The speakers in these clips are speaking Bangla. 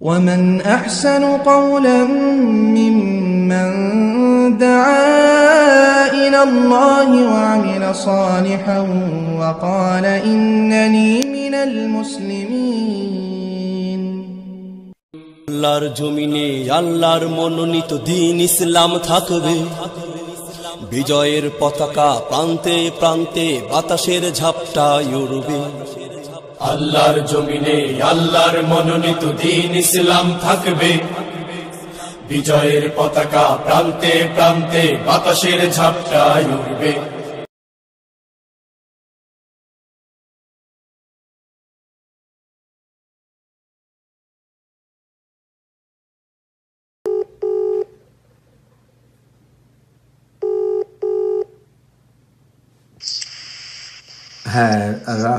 ومن أحسن قولا ممن دعا إلى الله وعمل صالحا وقال إنني من المسلمين আল্লাহর জমিনে আল্লাহর মনোনীত দিন ইসলাম থাকবে বিজয়ের পতাকা প্রান্তে প্রান্তে বাতাসের ঝাপটায় উড়বে আল্লাহর জমিনে আল্লাহর মনোনীত দিন ইসলাম থাকবে। বিজয়ের পতাকা প্রান্তে প্রান্তে বাতাসের ঝাপটায় উঠবে হ্যাঁ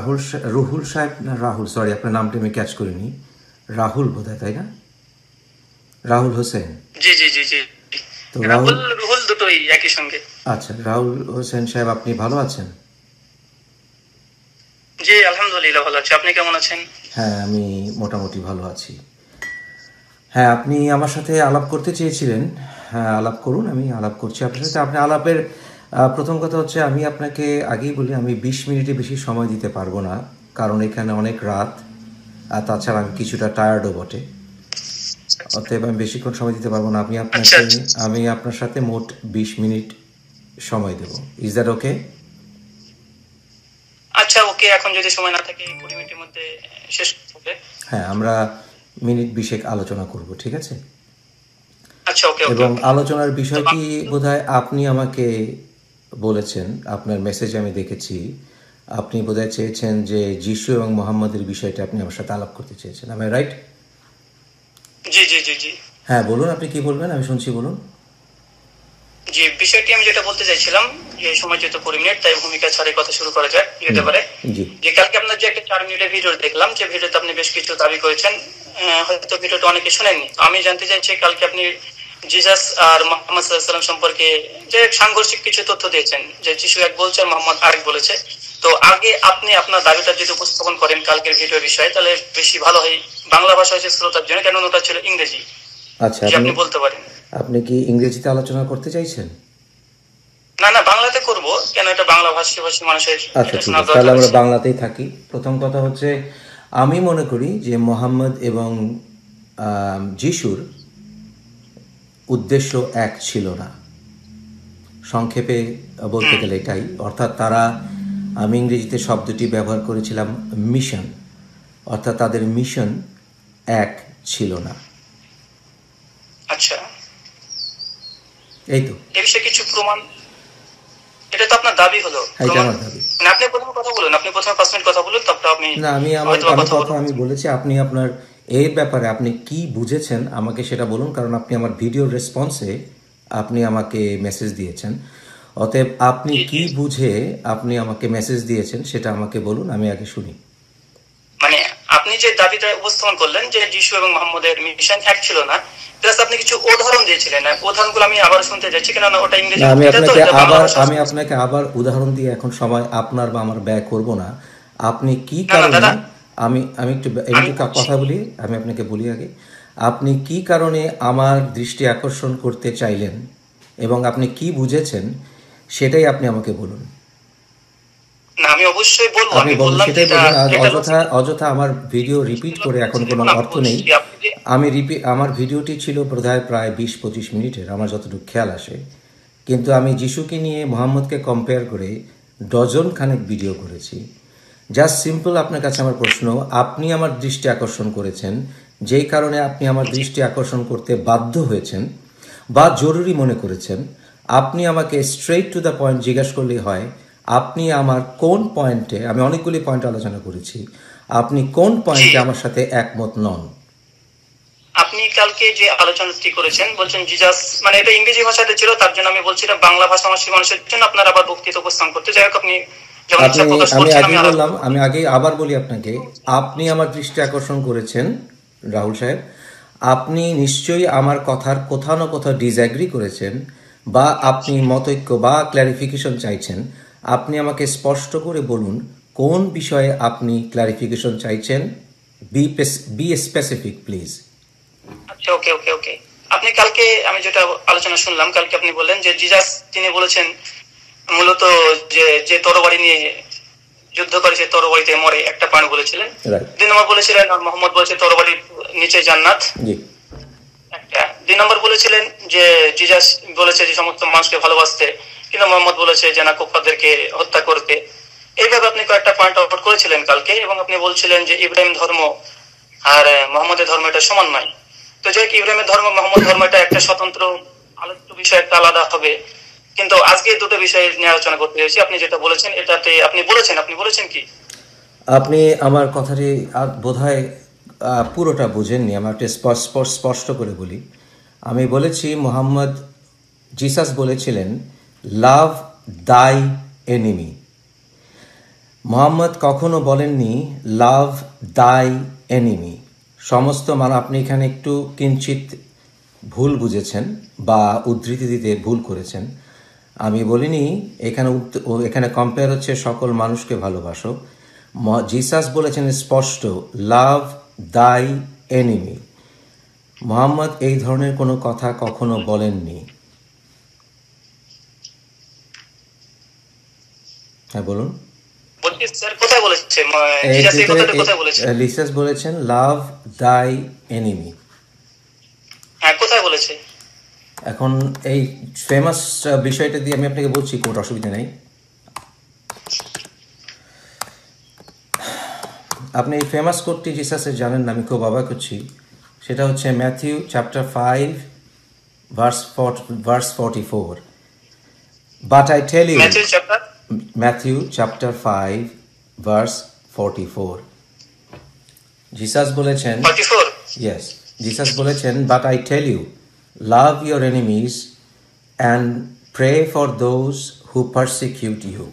রাহুল রুহুল সাহেব না রাহুল? সরি আপনার নামটা আমি ক্যাচ করিনি। রাহুল বোধ তাই না? রাহুল হোসেন। জি জি জি জি। তো রাহুল রাহুল দুটোই একই সঙ্গে। আচ্ছা রাহুল হোসেন সাহেব আপনি ভালো আছেন? জি আলহামদুলিল্লাহ ভালো আছি। আপনি কেমন আছেন? হ্যাঁ আমি মোটামুটি ভালো আছি। হ্যাঁ আপনি আমার সাথে আলাপ করতে চেয়েছিলেন। হ্যাঁ আলাপ করুন আমি আলাপ করছি আপনার সাথে। আপনি আলাপের প্রথম কথা হচ্ছে আমি আপনাকে আগেই বলি আমি বিশ মিনিটে বেশি সময় দিতে পারব না কারণ এখানে অনেক রাত আর তাছাড়া আমি কিছুটা টায়ার্ডও বটে। অতএব আমি বেশিক্ষণ সময় দিতে পারব না আমি আপনাকে আচ্ছা, আচ্ছা। আমি আপনার সাথে মোট বিশ মিনিট সময় দেবো। ইজ দ্যাট ওকে আচ্ছা ওকে এখন যদি সময় না থাকে কুড়ি মিনিটের মধ্যে শেষ হবে। হ্যাঁ আমরা মিনিট বিশেক আলোচনা করব ঠিক আছে? আচ্ছা এবং আলোচনার বিষয়টি বোধহয় আপনি আমাকে বলেছেন আপনার মেসেজে আমি দেখেছি। আপনি বোধহয় চেয়েছেন যে যিশু এবং মোহাম্মদের বিষয়টা আপনি আমার সাথে আলাপ করতে চেয়েছেন। আমি রাইট জি জি জি জি। হ্যাঁ বলুন আপনি কি বলবেন? আমি শুনছি বলুন। জি বিষয়টি আমি যেটা বলতে চাইছিলাম যে সময় যেহেতু কুড়ি মিনিট তাই ভূমিকা ছাড়ে কথা শুরু করা যাক যেতে পারে। জি। যে কালকে আপনার যে একটা চার মিনিটের ভিডিও দেখলাম যে ভিডিওতে আপনি বেশ কিছু দাবি করেছেন হয়তো ভিডিওটা অনেকে শুনেননি। আমি জানতে চাইছি কালকে আপনি জিজাস আর মোহাম্মদ সাল্লাম সম্পর্কে যে সাংঘর্ষিক কিছু তথ্য দিয়েছেন যে যিশু এক বলছে আর মোহাম্মদ আরেক বলেছে। তো আগে আপনি আপনার দাবিটা যদি উপস্থাপন করেন কালকের ভিডিও বিষয়ে তাহলে বেশি ভালো হয়। বাংলা ভাষা হচ্ছে শ্রোতার জন্য কেন ওটা ছিল ইংরেজি। আচ্ছা আপনি বলতে পারেন। আপনি কি ইংরেজিতে আলোচনা করতে চাইছেন? না না বাংলাতে করব কেন এটা বাংলা ভাষী ভাষী মানুষের আচ্ছা ঠিক আছে তাহলে আমরা বাংলাতেই থাকি। প্রথম কথা হচ্ছে আমি মনে করি যে মোহাম্মদ এবং যিশুর উদ্দেশ্য এক ছিল না। সংক্ষেপে বলতে গেলে এটাই। অর্থাৎ তারা আমি ইংরেজিতে শব্দটি ব্যবহার করেছিলাম মিশন অর্থাৎ তাদের মিশন এক ছিল না। আচ্ছা। এই তো। এ বিষয়ে কিছু প্রমাণ? এটা তো আপনার দাবি হলো। হ্যাঁ, এটা আমার দাবি। মানে আপনি প্রথমে কথা বলুন আপনি প্রথমে পাঁচ মিনিট কথা বলুন তারপর আপনি না আমি আমার কথা আমি বলেছি আপনি আপনার এর ব্যাপারে আপনি কি বুঝেছেন আমাকে সেটা বলুন কারণ আপনি আমার ভিডিও রেসপন্সে আপনি আমাকে মেসেজ দিয়েছেন। অতএব আপনি কি বুঝে আপনি আমাকে মেসেজ দিয়েছেন সেটা আমাকে বলুন আমি আগে শুনি। মানে আপনি যে দাবিটা উপস্থাপন করলেন যে যিশু এবং মোহাম্মদের মিশন এক ছিল না প্লাস আপনি কিছু উদাহরণ দিয়েছিলেন উদাহরণগুলো আমি আবার শুনতে যাচ্ছি কেননা ওটা ইংরেজি আমি আপনাকে আবার আমি আপনাকে আবার উদাহরণ দিয়ে এখন সময় আপনার বা আমার ব্যয় করব না। আপনি কি কারণে। আমি আমি একটু একটু কথা বলি আমি আপনাকে বলি আগে। আপনি কি কারণে আমার দৃষ্টি আকর্ষণ করতে চাইলেন এবং আপনি কি বুঝেছেন সেটাই আপনি আমাকে বলুন। আমি অবশ্যই বলব আমি বললাম সেটাই অযথা অযথা আমার ভিডিও রিপিট করে এখন কোনো অর্থ নেই। আমি রিপিট আমার ভিডিওটি ছিল বোধহয় প্রায় বিশ পঁচিশ মিনিটের আমার যতটুকু খেয়াল আসে। কিন্তু আমি যিশুকে নিয়ে মোহাম্মদকে কম্পেয়ার করে ডজন খানেক ভিডিও করেছি। জাস্ট সিম্পল আপনার কাছে আমার প্রশ্ন আপনি আমার দৃষ্টি আকর্ষণ করেছেন যেই কারণে আপনি আমার দৃষ্টি আকর্ষণ করতে বাধ্য হয়েছেন বা জরুরি মনে করেছেন আপনি আমাকে স্ট্রেইট টু দ্য পয়েন্ট জিজ্ঞাসা করলেই হয় আপনি আমার কোন পয়েন্টে আমি অনেকগুলি পয়েন্ট আলোচনা করেছি আপনি কোন পয়েন্টে আমার সাথে একমত নন? আপনি কালকে যে আলোচনাটি করেছেন বলছেন জিজাস মানে এটা ইংরেজি ভাষাতে ছিল তার জন্য আমি বলছিলাম বাংলা ভাষাভাষী মানুষের জন্য আপনার আবার বক্তৃতা উপস্থান করতে। যাই হোক আপনি আপনি আমি আগে বললাম আমি আগে আবার বলি আপনাকে আপনি আমার দৃষ্টি আকর্ষণ করেছেন রাহুল সাহেব আপনি নিশ্চয়ই আমার কথার কোথাও না কোথাও ডিসঅ্যাগ্রি করেছেন বা আপনি মতৈক্য বা ক্ল্যারিফিকেশন চাইছেন। আপনি আমাকে স্পষ্ট করে বলুন কোন বিষয়ে আপনি ক্ল্যারিফিকেশন চাইছেন? বি বি স্পেসিফিক প্লিজ আচ্ছা ওকে ওকে ওকে আপনি কালকে আমি যেটা আলোচনা শুনলাম কালকে আপনি বললেন যে জিজাস তিনি বলেছেন মূলত যে যে তরবারি নিয়ে যুদ্ধ করে সে তরবারিতে মরে একটা পয়েন্ট বলেছিলেন। দুই নম্বর বলেছিলেন মোহাম্মদ বলেছে তরবারির নিচে জান্নাত। একটা। দুই নম্বর বলেছিলেন যে জিজাস বলেছে যে সমস্ত মানুষকে ভালোবাসতে। কিন্তু মোহাম্মদ বলেছে যে না কুফারদেরকে হত্যা করতে। এইভাবে আপনি কয়েকটা পয়েন্ট আউট করেছিলেন কালকে এবং আপনি বলছিলেন যে ইব্রাহিম ধর্ম আর মোহাম্মদের ধর্ম এটা সমান নয়। তো যাই হোক, ইব্রাহিমের ধর্ম মোহাম্মদ ধর্ম এটা একটা স্বতন্ত্র আলোচিত বিষয় একটা আলাদা হবে। কিন্তু আজকে দুটো বিষয় নিয়ে আলোচনা করতে হয়েছে। আপনি যেটা বলেছেন, এটাতে আপনি বলেছেন আপনি বলেছেন কি? আপনি আমার কথাটি বোধ হয় পুরোটা বুঝেননি। আমার স্পষ্ট করে বলি। আমি বলেছি, মোহাম্মদ জিসাস বলেছিলেন, লাভ দাই এনিমি। মোহাম্মদ কখনো বলেননি, লাভ দাই এনিমি। সমস্ত মানে আপনি এখানে একটু কিঞ্চিত ভুল বুঝেছেন বা উদ্ধৃতি দিতে ভুল করেছেন। আমি বলিনি এখানে এখানে কম্পেয়ার হচ্ছে সকল মানুষকে ভালোবাসো। জিসাস বলেছেন স্পষ্ট লাভ দাই এনিমি মোহাম্মদ এই ধরনের কোনো কথা কখনো বলেননি। হ্যাঁ বলুন। লিসাস বলেছেন? লাভ দাই এনিমি হ্যাঁ কোথায় বলেছে এখন এই ফেমাস বিষয়টা দিয়ে আমি আপনাকে বলছি কোনো অসুবিধা নেই। আপনি এই ফেমাস কোডটি জিসাসের জানেন না আমি খুব অবাক হচ্ছি। সেটা হচ্ছে Matthew chapter five verse verse forty four but I tell you Matthew chapter chapter 5 verse 44 Jesus বলেছেন ফর্টি ফোর Yes, Jesus বলেছেন but I tell you love your enemies and pray for those who persecute you.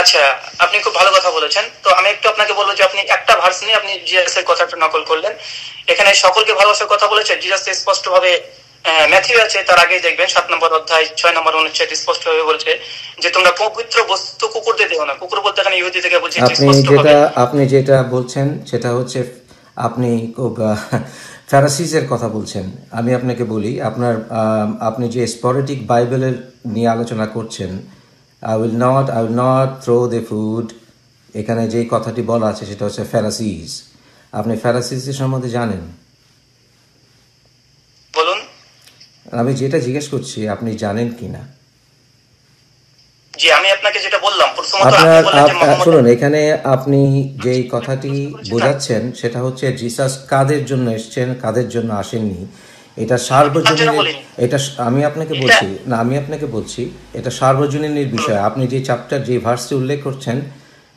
আচ্ছা আপনি খুব ভালো কথা বলেছেন। তো আমি একটু আপনাকে বলব যে আপনি একটা ভার্স নিয়ে আপনি জিএস এর কথাটা নকল করলেন। এখানে সকলকে ভালোবাসার কথা বলেছে। জিজাস স্পষ্ট ভাবে ম্যাথিউ আছে তার আগেই দেখবেন সাত নম্বর অধ্যায় ছয় নম্বর অনুচ্ছেদ স্পষ্ট ভাবে বলছে যে তোমরা পবিত্র বস্তু কুকুরদের দেও না। কুকুর বলতে এখানে ইহুদি থেকে বলছে আপনি যেটা আপনি যেটা বলছেন সেটা হচ্ছে আপনি খুব ফ্যারাসিসের কথা বলছেন। আমি আপনাকে বলি আপনার আপনি যে স্পরেটিক বাইবেলের নিয়ে আলোচনা করছেন I will not I will not throw the food এখানে যেই কথাটি বলা আছে সেটা হচ্ছে ফ্যারাসিস আপনি ফ্যারাসিসের সম্বন্ধে জানেন বলুন আমি যেটা জিজ্ঞেস করছি আপনি জানেন কি না জি আমি আপনাকে যেটা বললাম প্রথমত আপনি যে আপ- শুনুন এখানে আপনি যেই কথাটি বোঝাচ্ছেন সেটা হচ্ছে জিসাস কাদের জন্য এসেছেন কাদের জন্য আসেননি? এটা সার্বজনীন এটা আমি আপনাকে বলছি না আমি আপনাকে বলছি এটা সার্বজনীনের বিষয়। আপনি যে চ্যাপ্টার যে ভার্সটি উল্লেখ করছেন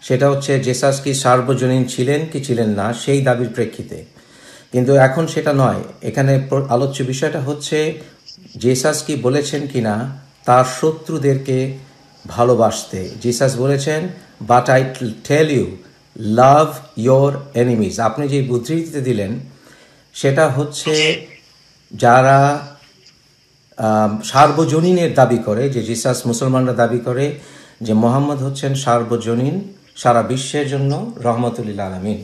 সেটা হচ্ছে জেসাস কি সার্বজনীন ছিলেন কি ছিলেন না সেই দাবির প্রেক্ষিতে। কিন্তু এখন সেটা নয়। এখানে আলোচ্য বিষয়টা হচ্ছে জেসাস কি বলেছেন কিনা তার শত্রুদেরকে ভালোবাসতে। জিসাস বলেছেন but I tell you love your enemies আপনি যে বুদ্ধিতে দিলেন সেটা হচ্ছে যারা সার্বজনীনের দাবি করে যে জিসাস মুসলমানরা দাবি করে যে মোহাম্মদ হচ্ছেন সার্বজনীন সারা বিশ্বের জন্য রহমতুল্লিল আলমিন।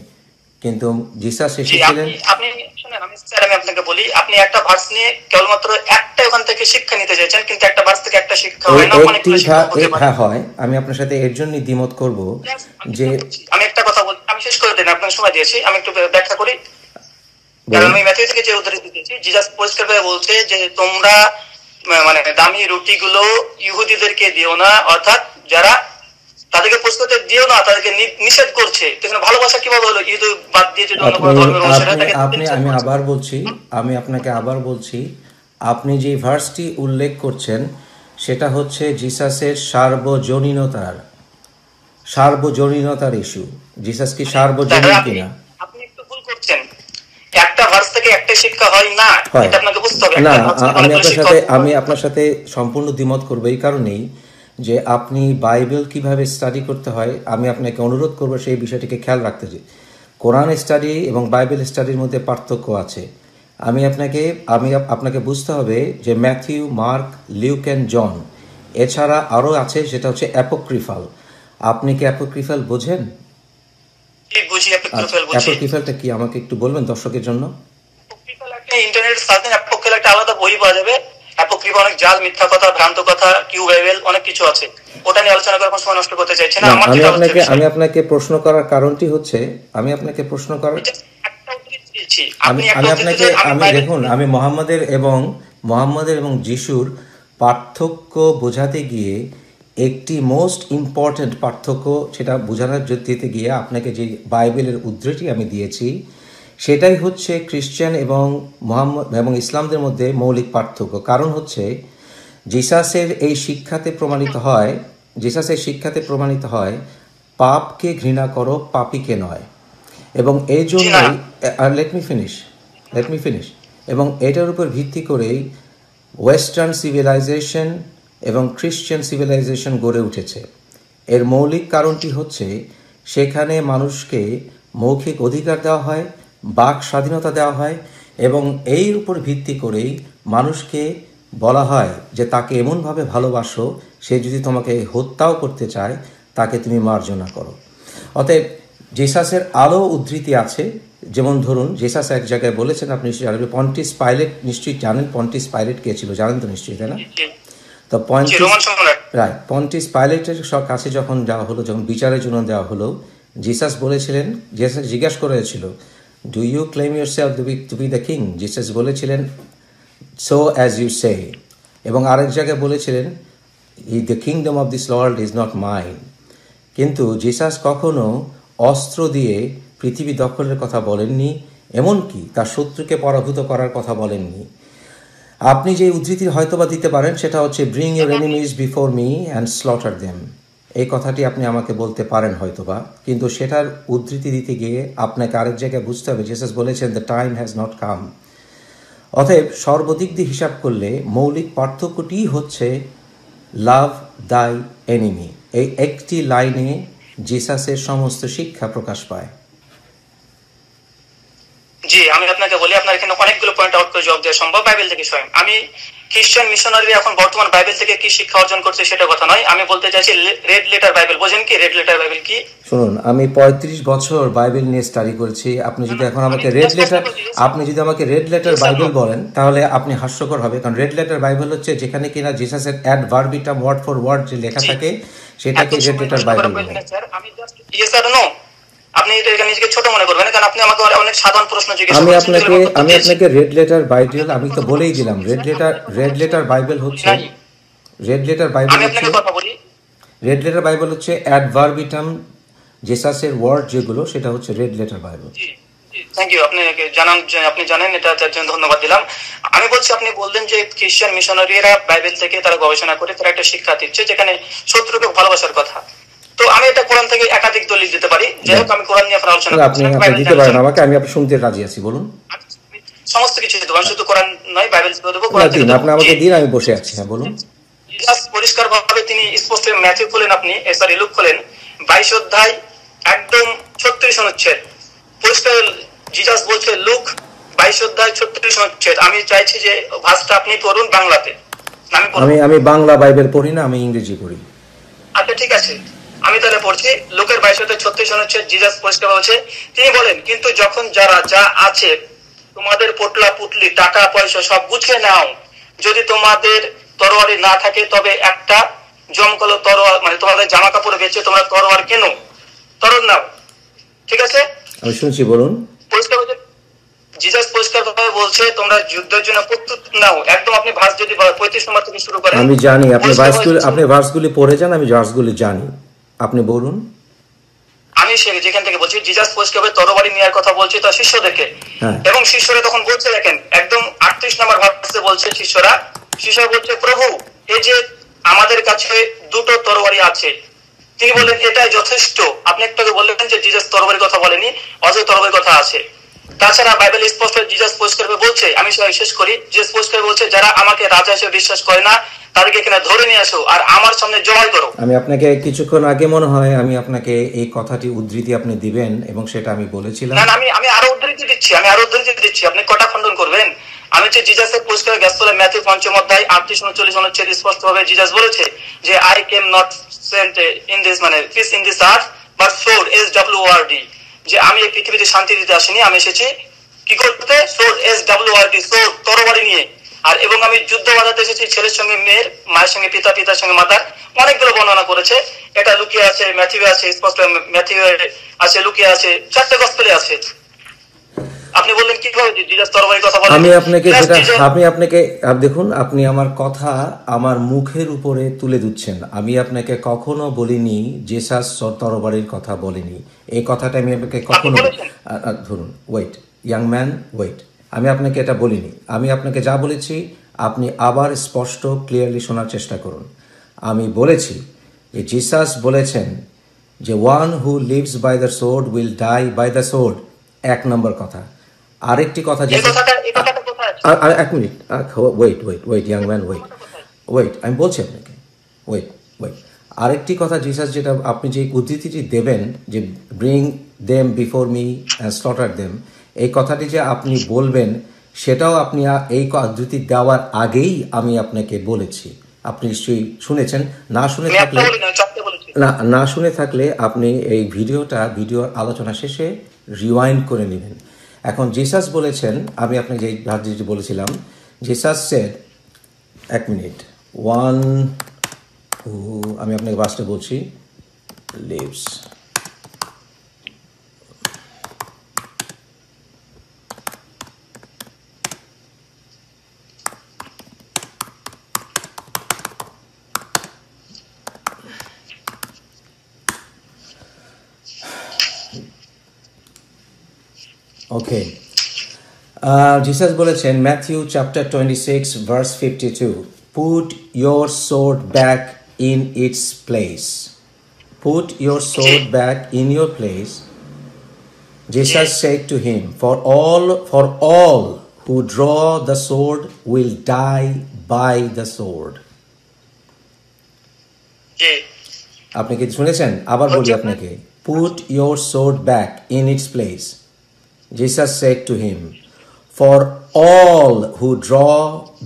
কিন্তু জিসাস এসেছিলেন। আপনি শুনেন আমি স্যার আমি আপনাকে বলি আপনি একটা ভার্স নিয়ে কেবলমাত্র একটা ওখান থেকে শিক্ষা নিতে চাইছেন কিন্তু একটা ভার্স থেকে একটা শিক্ষা হয় না অনেকগুলো শিক্ষা হতে পারে। হ্যাঁ হয় আমি আপনার সাথে এর জন্যই দ্বিমত করব যে আমি একটা কথা বলি আমি শেষ করে দিন আপনাকে সময় দিয়েছি আমি একটু ব্যাখ্যা করি। কারণ আমি ম্যাথিউ থেকে যে উদ্ধৃতি দিয়েছি পরিষ্কার ভাবে বলছে যে তোমরা মানে দামি রুটিগুলো ইহুদিদেরকে দিও না অর্থাৎ যারা তাদেরকে পরিষ্কার দিও না তাদেরকে নিষেধ করছে। এখানে ভালোবাসা কীভাবে হলো? ইহুদি বাদ দিয়ে যদি অন্য কোনো আপনি ধর্মের অনুসারী তাকে আপনি আমি আবার বলছি আমি আপনাকে আবার বলছি আপনি যে ভার্সটি উল্লেখ করছেন সেটা হচ্ছে জিসাসের সার্বজনীনতার সার্বজনীনতার ইস্যু জিসাস কি সার্বজনীন কিনা? আপনি একটু ভুল করছেন। একটা ভার্স থেকে একটা শিক্ষা হয় না এটা আপনাকে বুঝতে হবে। না আমি আপনার সাথে আমি আপনার সাথে সম্পূর্ণ দ্বিমত করব এই কারণেই। যে আপনি বাইবেল কীভাবে স্টাডি করতে হয় আমি আপনাকে অনুরোধ করব সেই বিষয়টিকে খেয়াল রাখতে যে কোরআন স্টাডি এবং বাইবেল স্টাডির মধ্যে পার্থক্য আছে। আমি আপনাকে আমি আপ- আপনাকে বুঝতে হবে যে Matthew Mark Luke and John এছাড়া আরও আছে সেটা হচ্ছে অ্যাপোক্রিফাল। আপনি কি অ্যাপোক্রিফাল বোঝেন? আচ্ছা অ্যাপোক্রিফালটা কি আমাকে একটু বলবেন দর্শকের জন্য? একটা ইন্টারনেট সার্চ অ্যাপোক্রিফাল একটা আলাদা বই পাওয়া যাবে। অ্যাপোক্রিফাল অনেক জাল মিথ্যা কথা ভ্রান্ত কথা কিউ বাইবেল অনেক কিছু আছে। ওটা নিয়ে আলোচনা করার কোনো সময় নষ্ট করতে চাইছি না। আমার আমি যেটা আপনাকে আমি আপনাকে প্রশ্ন করার কারণটি হচ্ছে আমি আপনাকে প্রশ্ন করার আমি আপনাকে আমি দেখুন আমি মোহাম্মদের এবং মোহাম্মদের এবং যিশুর পার্থক্য বোঝাতে গিয়ে একটি মোস্ট ইম্পর্ট্যান্ট পার্থক্য সেটা বোঝানোর দিতে গিয়ে আপনাকে যে বাইবেলের উদ্ধৃতি আমি দিয়েছি সেটাই হচ্ছে খ্রিস্টান এবং মোহাম্মদ এবং ইসলামদের মধ্যে মৌলিক পার্থক্য। কারণ হচ্ছে জিসাসের এই শিক্ষাতে প্রমাণিত হয় জিসাসের শিক্ষাতে প্রমাণিত হয় পাপকে ঘৃণা করো পাপিকে নয়। এবং এই জন্যই let me finish let me finish এবং এটার উপর ভিত্তি করেই ওয়েস্টার্ন সিভিলাইজেশন এবং খ্রিশ্চান সিভিলাইজেশন গড়ে উঠেছে। এর মৌলিক কারণটি হচ্ছে সেখানে মানুষকে মৌখিক অধিকার দেওয়া হয় বাক স্বাধীনতা দেওয়া হয় এবং এই উপর ভিত্তি করেই মানুষকে বলা হয় যে তাকে এমনভাবে ভালোবাসো সে যদি তোমাকে হত্যাও করতে চায় তাকে তুমি মার্জনা করো। অতএব জেসাসের আলো উদ্ধৃতি আছে। যেমন ধরুন জেসাস এক জায়গায় বলেছেন আপনি নিশ্চয়ই জানেন পন্টিস পাইলেট নিশ্চয়ই জানেন পন্টিস পাইলেট কে ছিল? জানেন তো নিশ্চয়ই তাই না? তো পন্টিস রাইট পন্টিস পাইলেটের কাছে যখন যাওয়া হলো যখন বিচারের জন্য দেওয়া হলো জিসাস বলেছিলেন জেসাস জিজ্ঞাসা করেছিল do you claim yourself to be to be the king Jesus বলেছিলেন সো অ্যাজ ইউ সে এবং আরেক জায়গায় বলেছিলেন ই the kingdom of this world is not mine কিন্তু জিসাস কখনো অস্ত্র দিয়ে পৃথিবী দখলের কথা বলেননি এমনকি তার শত্রুকে পরাভূত করার কথা বলেননি। আপনি যে উদ্ধৃতি হয়তোবা দিতে পারেন সেটা হচ্ছে bring your enemies before me and slaughter them কথাটি আপনি আমাকে বলতে পারেন হয়তোবা, কিন্তু সেটার উদ্ধৃতি দিতে গিয়ে আপনাকে আরেক জায়গায় বুঝতে হবে। জেসাস বলেছেন the time has not come অতএব সর্বদিক দিয়ে হিসাব করলে মৌলিক পার্থক্যটি হচ্ছে লাভ দাই এনিমি এই একটি লাইনে জিসাসের সমস্ত শিক্ষা প্রকাশ পায়। জি, আমি আপনাকে বলি, আপনার এখানে অনেকগুলো পয়েন্ট আউট করে জবাব দেওয়া সম্ভব বাইবেল থেকে স্বয়ং। আমি খ্রিস্টান মিশনারি এখন বর্তমান বাইবেল থেকে কি শিক্ষা অর্জন করছে সেটা কথা নয়। আমি বলতে চাইছি রেড লেটার বাইবেল বোঝেন কি রেড লেটার বাইবেল কি? শুনুন আমি পঁয়ত্রিশ বছর বাইবেল নিয়ে স্টাডি করেছি। আপনি যদি এখন আমাকে রেড লেটার আপনি যদি আমাকে রেড লেটার বাইবেল বলেন তাহলে আপনি হাস্যকর হবে। কারণ রেড লেটার বাইবেল হচ্ছে যেখানে কিনা জিসাসের ad verbatim word for word যে লেখা থাকে সেটাকে রেড লেটার বাইবেল বলে। আমি জাস্ট ইয়েস আর নো আপনি এটা নিজেকে ছোট মনে করবেন কারণ আপনি আমাকে অনেক সাধারণ প্রশ্ন জিজ্ঞেস আমি আপনাকে আমি আপনাকে রেড লেটার বাইবেল আমি তো বলেই দিলাম red letter red letter Bible হচ্ছে রেড লেটার বাইবেল আমি আপনাকে কথা বলি। রেড লেটার বাইবেল হচ্ছে অ্যাডভার্বিটাম জেসাসের ওয়ার্ড যেগুলো সেটা হচ্ছে red letter Bible thank you আপনি জানান আপনি জানেন এটা তার জন্য ধন্যবাদ দিলাম। আমি বলছি আপনি বললেন যে খ্রিস্টান মিশনারিরা বাইবেল থেকে তারা গবেষণা করে তারা একটা শিক্ষা দিচ্ছে যেখানে শত্রুকে ভালোবাসার কথা। তো আমি এটা কোরআন থেকে একাধিক দলিল দিতে পারি। যাই হোক আমি কোরআন নিয়ে এখন আলোচনা আপনি আপনি দিতে পারেন আমাকে আমি আপনার শুনতে রাজি আছি বলুন। সমস্ত কিছু শুধু কোরআন নয় বাইবেল দেবো কোরআন থেকে আপনি আমাকে দিন আমি বসে আছি হ্যাঁ বলুন। পরিষ্কার ভাবে তিনি স্পষ্ট ম্যাথিউ খোলেন আপনি সরি লুক খোলেন। বাইশ অধ্যায় একদম ছত্রিশ অনুচ্ছেদ। পরিষ্কার জিজাস বলছে লুক বাইশ অধ্যায় ছত্রিশ অনুচ্ছেদ। আমি চাইছি যে ভাষটা আপনি করুন বাংলাতে। আমি আমি বাংলা বাইবেল পড়ি না আমি ইংরেজি পড়ি। আচ্ছা ঠিক আছে। আমি তাহলে পড়ছি লোকের বাইশ অধ্যায় ছত্রিশ অনুচ্ছেদ জিজাস পরিষ্কার বলছে তিনি বলেন কিন্তু যখন যারা যা আছে তোমাদের পোটলা পুটলি টাকা পয়সা সব গুছিয়ে নাও। যদি তোমাদের তরোয়ারি না থাকে তবে একটা জমকলো তরোয়ার মানে তোমাদের জামা কাপড় বেচে তোমরা তরোয়ার কেন? তরোয়ার নাও। ঠিক আছে? আমি শুনছি বলুন। পরিষ্কার জিজাস পরিষ্কার ভাবে বলছে তোমরা যুদ্ধের জন্য প্রস্তুত নাও। একদম আপনি ভাস যদি পঁয়ত্রিশ নম্বর থেকে শুরু করেন আমি জানি আপনি ভার্সগুলি বলছে- আপনি ভার্সগুলি পড়ে যান আমি ভার্সগুলি জানি। আপনি বলুন। আমি সে যেখান থেকে বলছি জিজাস পরিষ্কার তরবারি নেওয়ার কথা বলছি তার শিষ্যদেরকে। হ্যাঁ। এবং শিষ্যরা তখন বলছে দেখেন একদম আটত্রিশ নম্বর ভার্সে বলছে শিষ্যরা। শিষ্য বলছে প্রভু এই যে আমাদের কাছে দুটো তরবারি আছে তিনি বললেন এটাই যথেষ্ট। আপনি একটু বললেন যে জিজাস তরবারির কথা বলেনি অজয় তরবারির কথা আছে। তাছাড়া বাইবেল স্পষ্ট জিজাস পরিষ্কার করে বলছে আমি সবাই শেষ করি। জিজাস পরিষ্কার বলছে যারা আমাকে রাজা হিসেবে বিশ্বাস করে না তাদেরকে এখানে ধরে নিয়ে আসো আর আমার সামনে জবাই করো। আমি আপনাকে কিছুক্ষণ আগে মনে হয় আমি আপনাকে এই কথাটি উদ্ধৃতি আপনি দিবেন এবং সেটা আমি বলেছিলাম। না আমি আমি আরও উদ্ধৃতি দিচ্ছি আমি আরও উদ্ধৃতি দিচ্ছি। আপনি কটা খণ্ডন করবেন? আমি হচ্ছে জিজাসের পরিষ্কার গ্যাসফলে ম্যাথিউ পঞ্চম অধ্যায় আটত্রিশ উনচল্লিশ অনুচ্ছেদ স্পষ্ট ভাবে জিজাস বলেছে যে I came not sent in this মানে peace in this earth but sword S W R D যে আমি এই পৃথিবীতে শান্তি দিতে আসিনি আমি এসেছি কি করতে? Sword S W R D sword তরবারি নিয়ে। আর এবং আমি যুদ্ধ বাধাতে এসেছি ছেলের সঙ্গে মেয়ের মায়ের সঙ্গে পিতা পিতার সঙ্গে মাতার। অনেকগুলো বর্ণনা করেছে। এটা লুকিয়ে আছে ম্যাথিউ আছে স্পষ্ট ম্যাথিউ আছে লুকিয়ে আছে চারটে গসপেলে আছে। আপনি বললেন কীভাবে জিজাস তরবারির কথা বলেন? আমি আপনাকে যেটা আমি আপনাকে আপ দেখুন আপনি আমার কথা আমার মুখের উপরে তুলে দিচ্ছেন আমি আপনাকে কখনো বলিনি জেসাস তরবারির কথা বলিনি। এই কথাটা আমি আপনাকে কখনো ধরুন ওয়েট ইয়াং ম্যান ওয়েট আমি আপনাকে এটা বলিনি। আমি আপনাকে যা বলেছি আপনি আবার স্পষ্ট ক্লিয়ারলি শোনার চেষ্টা করুন। আমি বলেছি যে জিসাস বলেছেন যে one who lives by the sword will die by the sword এক নম্বর কথা। আরেকটি কথা এক minute. Wait wait wait young man wait wait আমি বলছি আপনাকে। ওয়েট আরেকটি কথা জিসাস যেটা আপনি যে উদ্ধৃতিটি দেবেন যে bring them before me slaughter them এই কথাটি যে আপনি বলবেন সেটাও আপনি এই উদ্ধৃতি দেওয়ার আগেই আমি আপনাকে বলেছি। আপনি নিশ্চয়ই শুনেছেন। না শুনে থাকলে না না শুনে থাকলে আপনি এই ভিডিওটা ভিডিওর আলোচনা শেষে রিওয়াইন্ড করে নেবেন। এখন জিসাস বলেছেন আমি আপনাকে যে বলেছিলাম জিসাস সেড এক মিনিট ওয়ান আমি আপনাকে বাসটা বলছি লিভস ওকে জিসাস বলেছেন Matthew chapter twenty six verse fifty two put your sword back in its place put your sword back in your place Jesus said to him, For all for all who draw the sword will die by the sword. জি আপনি কি শুনেছেন? আবার বলি আপনাকে। Put your sword back in its place Jesus said to him for all who draw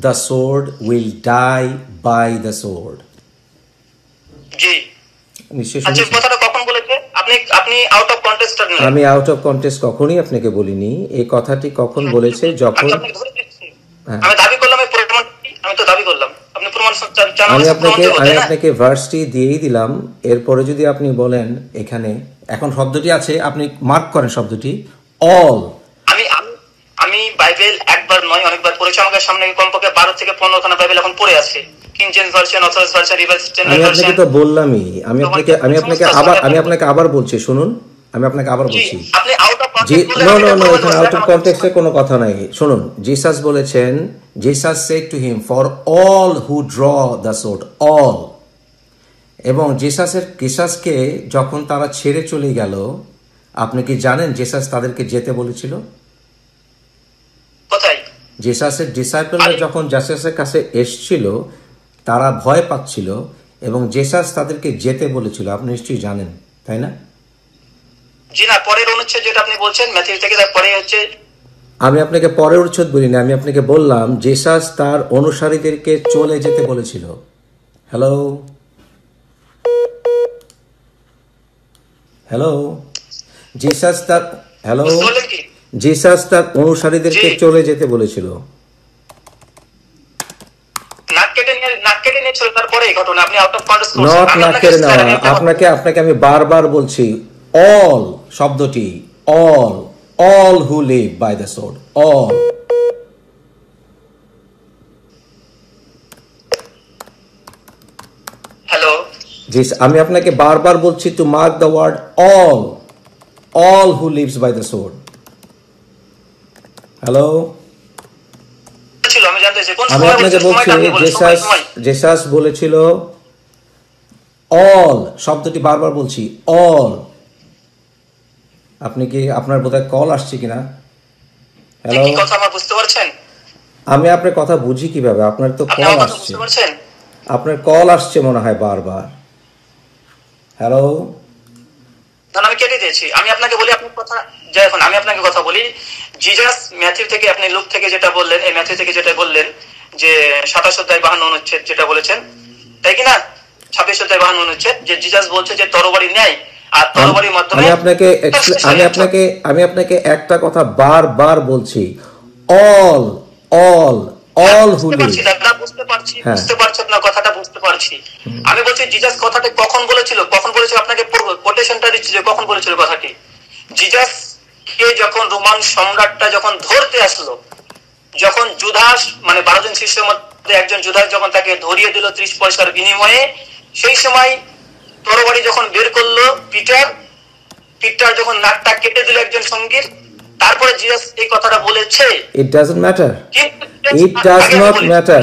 the sword will die by the sword জি। আচ্ছা শুনেছেন কথাটা কখন বলেছে? আপনি আপনি আউট অফ কন্টেস্ট আমি আউট অফ কন্টেস্ট কখনোই আপনাকে বলিনি। এই কথাটি কখন বলেছে যখন আমি হ্যাঁ। আমি দাবি করলাম এই প্রমাণ আমি তো দাবি করলাম। আপনি প্রমাণ আমি আপনাকে আমি আপনাকে ভার্সটি দিয়েই দিলাম। এরপরে যদি আপনি বলেন এখানে এখন শব্দটি আছে আপনি মার্ক করেন শব্দটি। অল আমি আমি- বাইবেল একবার নয় অনেকবার পড়েছি। আমাকে সামনে কমপক্ষে বারো থেকে পনেরো খানা বাইবেল এখন পড়ে আছে। ভার্সন অথরাইজ ভার্সন রিভাইজ আমি আপনাকে তো বললামই আমি আপনাকে আমি আপনাকে আবার আমি আপনাকে আবার বলছি শুনুন আমি আপনাকে আবার বলছি। আপনি আউট অফ জি নো নো নো এখানে আউট অফ কন্টেক্সটে কোনো কথা নাই। শুনুন জিসাস বলেছেন Jesus said to him for all who draw the sword all এবং জেসাসের যখন তারা ছেড়ে চলে গেল আপনি কি জানেন জেসাস তাদেরকে যেতে বলেছিল? জেসাসের ডিসাইপলরা যখন জেসাসের কাছে এসছিল তারা ভয় পাচ্ছিল এবং জেসাস তাদেরকে যেতে বলেছিল। আপনি নিশ্চয়ই জানেন তাই না? জি না পরের অনুচ্ছেদ যেটা আপনি বলছেন ম্যাথিউ থেকে তারপরে হচ্ছে আমি আপনাকে পরের উচ্ছেদ বলিনি আমি আপনাকে বললাম জেসাস তার অনুসারীদেরকে চলে যেতে বলেছিল। হ্যালো হ্যালো জেসাস তার হ্যালো জেসাস তার অনুসারীদেরকে চলে যেতে বলেছিল নাক কেটে নিয়ে নাক কেটে নিয়েছিল তারপরে এই ঘটনা আপনি আউট অফ কন্টেস্ট নট না। আপনাকে আপনাকে আমি বারবার বলছি অল শব্দটি all all who live by the sword all hello জি আমি আপনাকে বারবার বলছি to mark the word all all who lives by the sword hello আমি আপনাকে বলছি জেসাস জেসাস বলেছিল অল শব্দটি বারবার বলছি অল আপনি কি আপনার বোধহয় কল আসছে কিনা? হ্যালো কথা আমার বুঝতে পারছেন? আমি আপনার কথা বুঝি কীভাবে? আপনার তো কল আসছে। আপনার কল আসছে মনে হয় বারবার। হ্যালো না, আমি কেটে দিয়েছি। আমি আপনাকে বলি আপনার কথা যাই এখন আমি আপনাকে কথা বলি। জিজাস ম্যাথিউ থেকে আপনি লুক থেকে যেটা বললেন এই ম্যাথিউ থেকে যেটা বললেন যে সাতাশ অধ্যায় বাহান্ন অনুচ্ছেদ যেটা বলেছেন তাই কি না? ছাব্বিশ অধ্যায় বাহান্ন অনুচ্ছেদ যে জিজাস বলছে যে তরবারি নেয় আর তরবারির মাধ্যমে আমি আপনাকে আমি আপনাকে আমি আপনাকে একটা কথা বারবার বলছি। অল অল অল হুলি বুঝতে পারছি হ্যাঁ। বুঝতে পারছি আপনার কথাটা বুঝতে পারছি। আমি বলছি জিজাস কথাটা কখন বলেছিল? কখন বলেছিল আপনাকে কোটেশনটা দিচ্ছি যে কখন বলেছিল কথাটি? জিজাস কে যখন রোমান সম্রাটটা যখন ধরতে আসলো যখন জুদাস মানে বারো জন শিষ্যের মধ্যে একজন জুদাস যখন তাকে ধরিয়ে দিল ত্রিশ পয়সার বিনিময়ে সেই সময় তরবারি যখন বের করল পিটার পিটার যখন নাকটা কেটে দিল একজন সঙ্গীর তারপরে জিজাস এই কথাটা বলেছে it doesn't matter it does not matter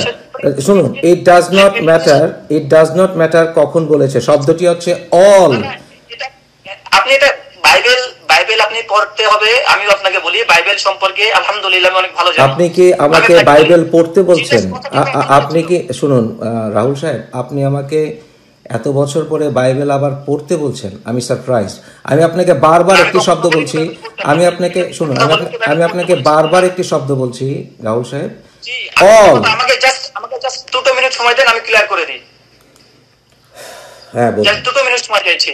শুনুন it does not matter it does not matter কখন বলেছে। শব্দটি হচ্ছে অল আপনি এটা বাইবেল বাইবেল আপনি পড়তে হবে আমি আপনাকে বলি বাইবেল সম্পর্কে আলহামদুলিল্লাহ আমি অনেক ভালো জানি। আপনি কি আমাকে বাইবেল পড়তে বলছেন? আপনি কি শুনুন রাহুল সাহেব আপনি আমাকে এত বছর পরে বাইবেল আবার পড়তে বলছেন? আমি সারপ্রাইজ আমি আপনাকে বারবার একটি শব্দ বলছি। আমি আপনাকে শুনুন আমি আপনাকে বারবার একটি শব্দ বলছি রাহুল সাহেব। আমাকে জাস্ট আমাকে জাস্ট দুটো মিনিট সময় দেন আমি ক্লিয়ার করে দিই। হ্যাঁ বলুন। জাস্ট দুটো মিনিট সময় চাইছি।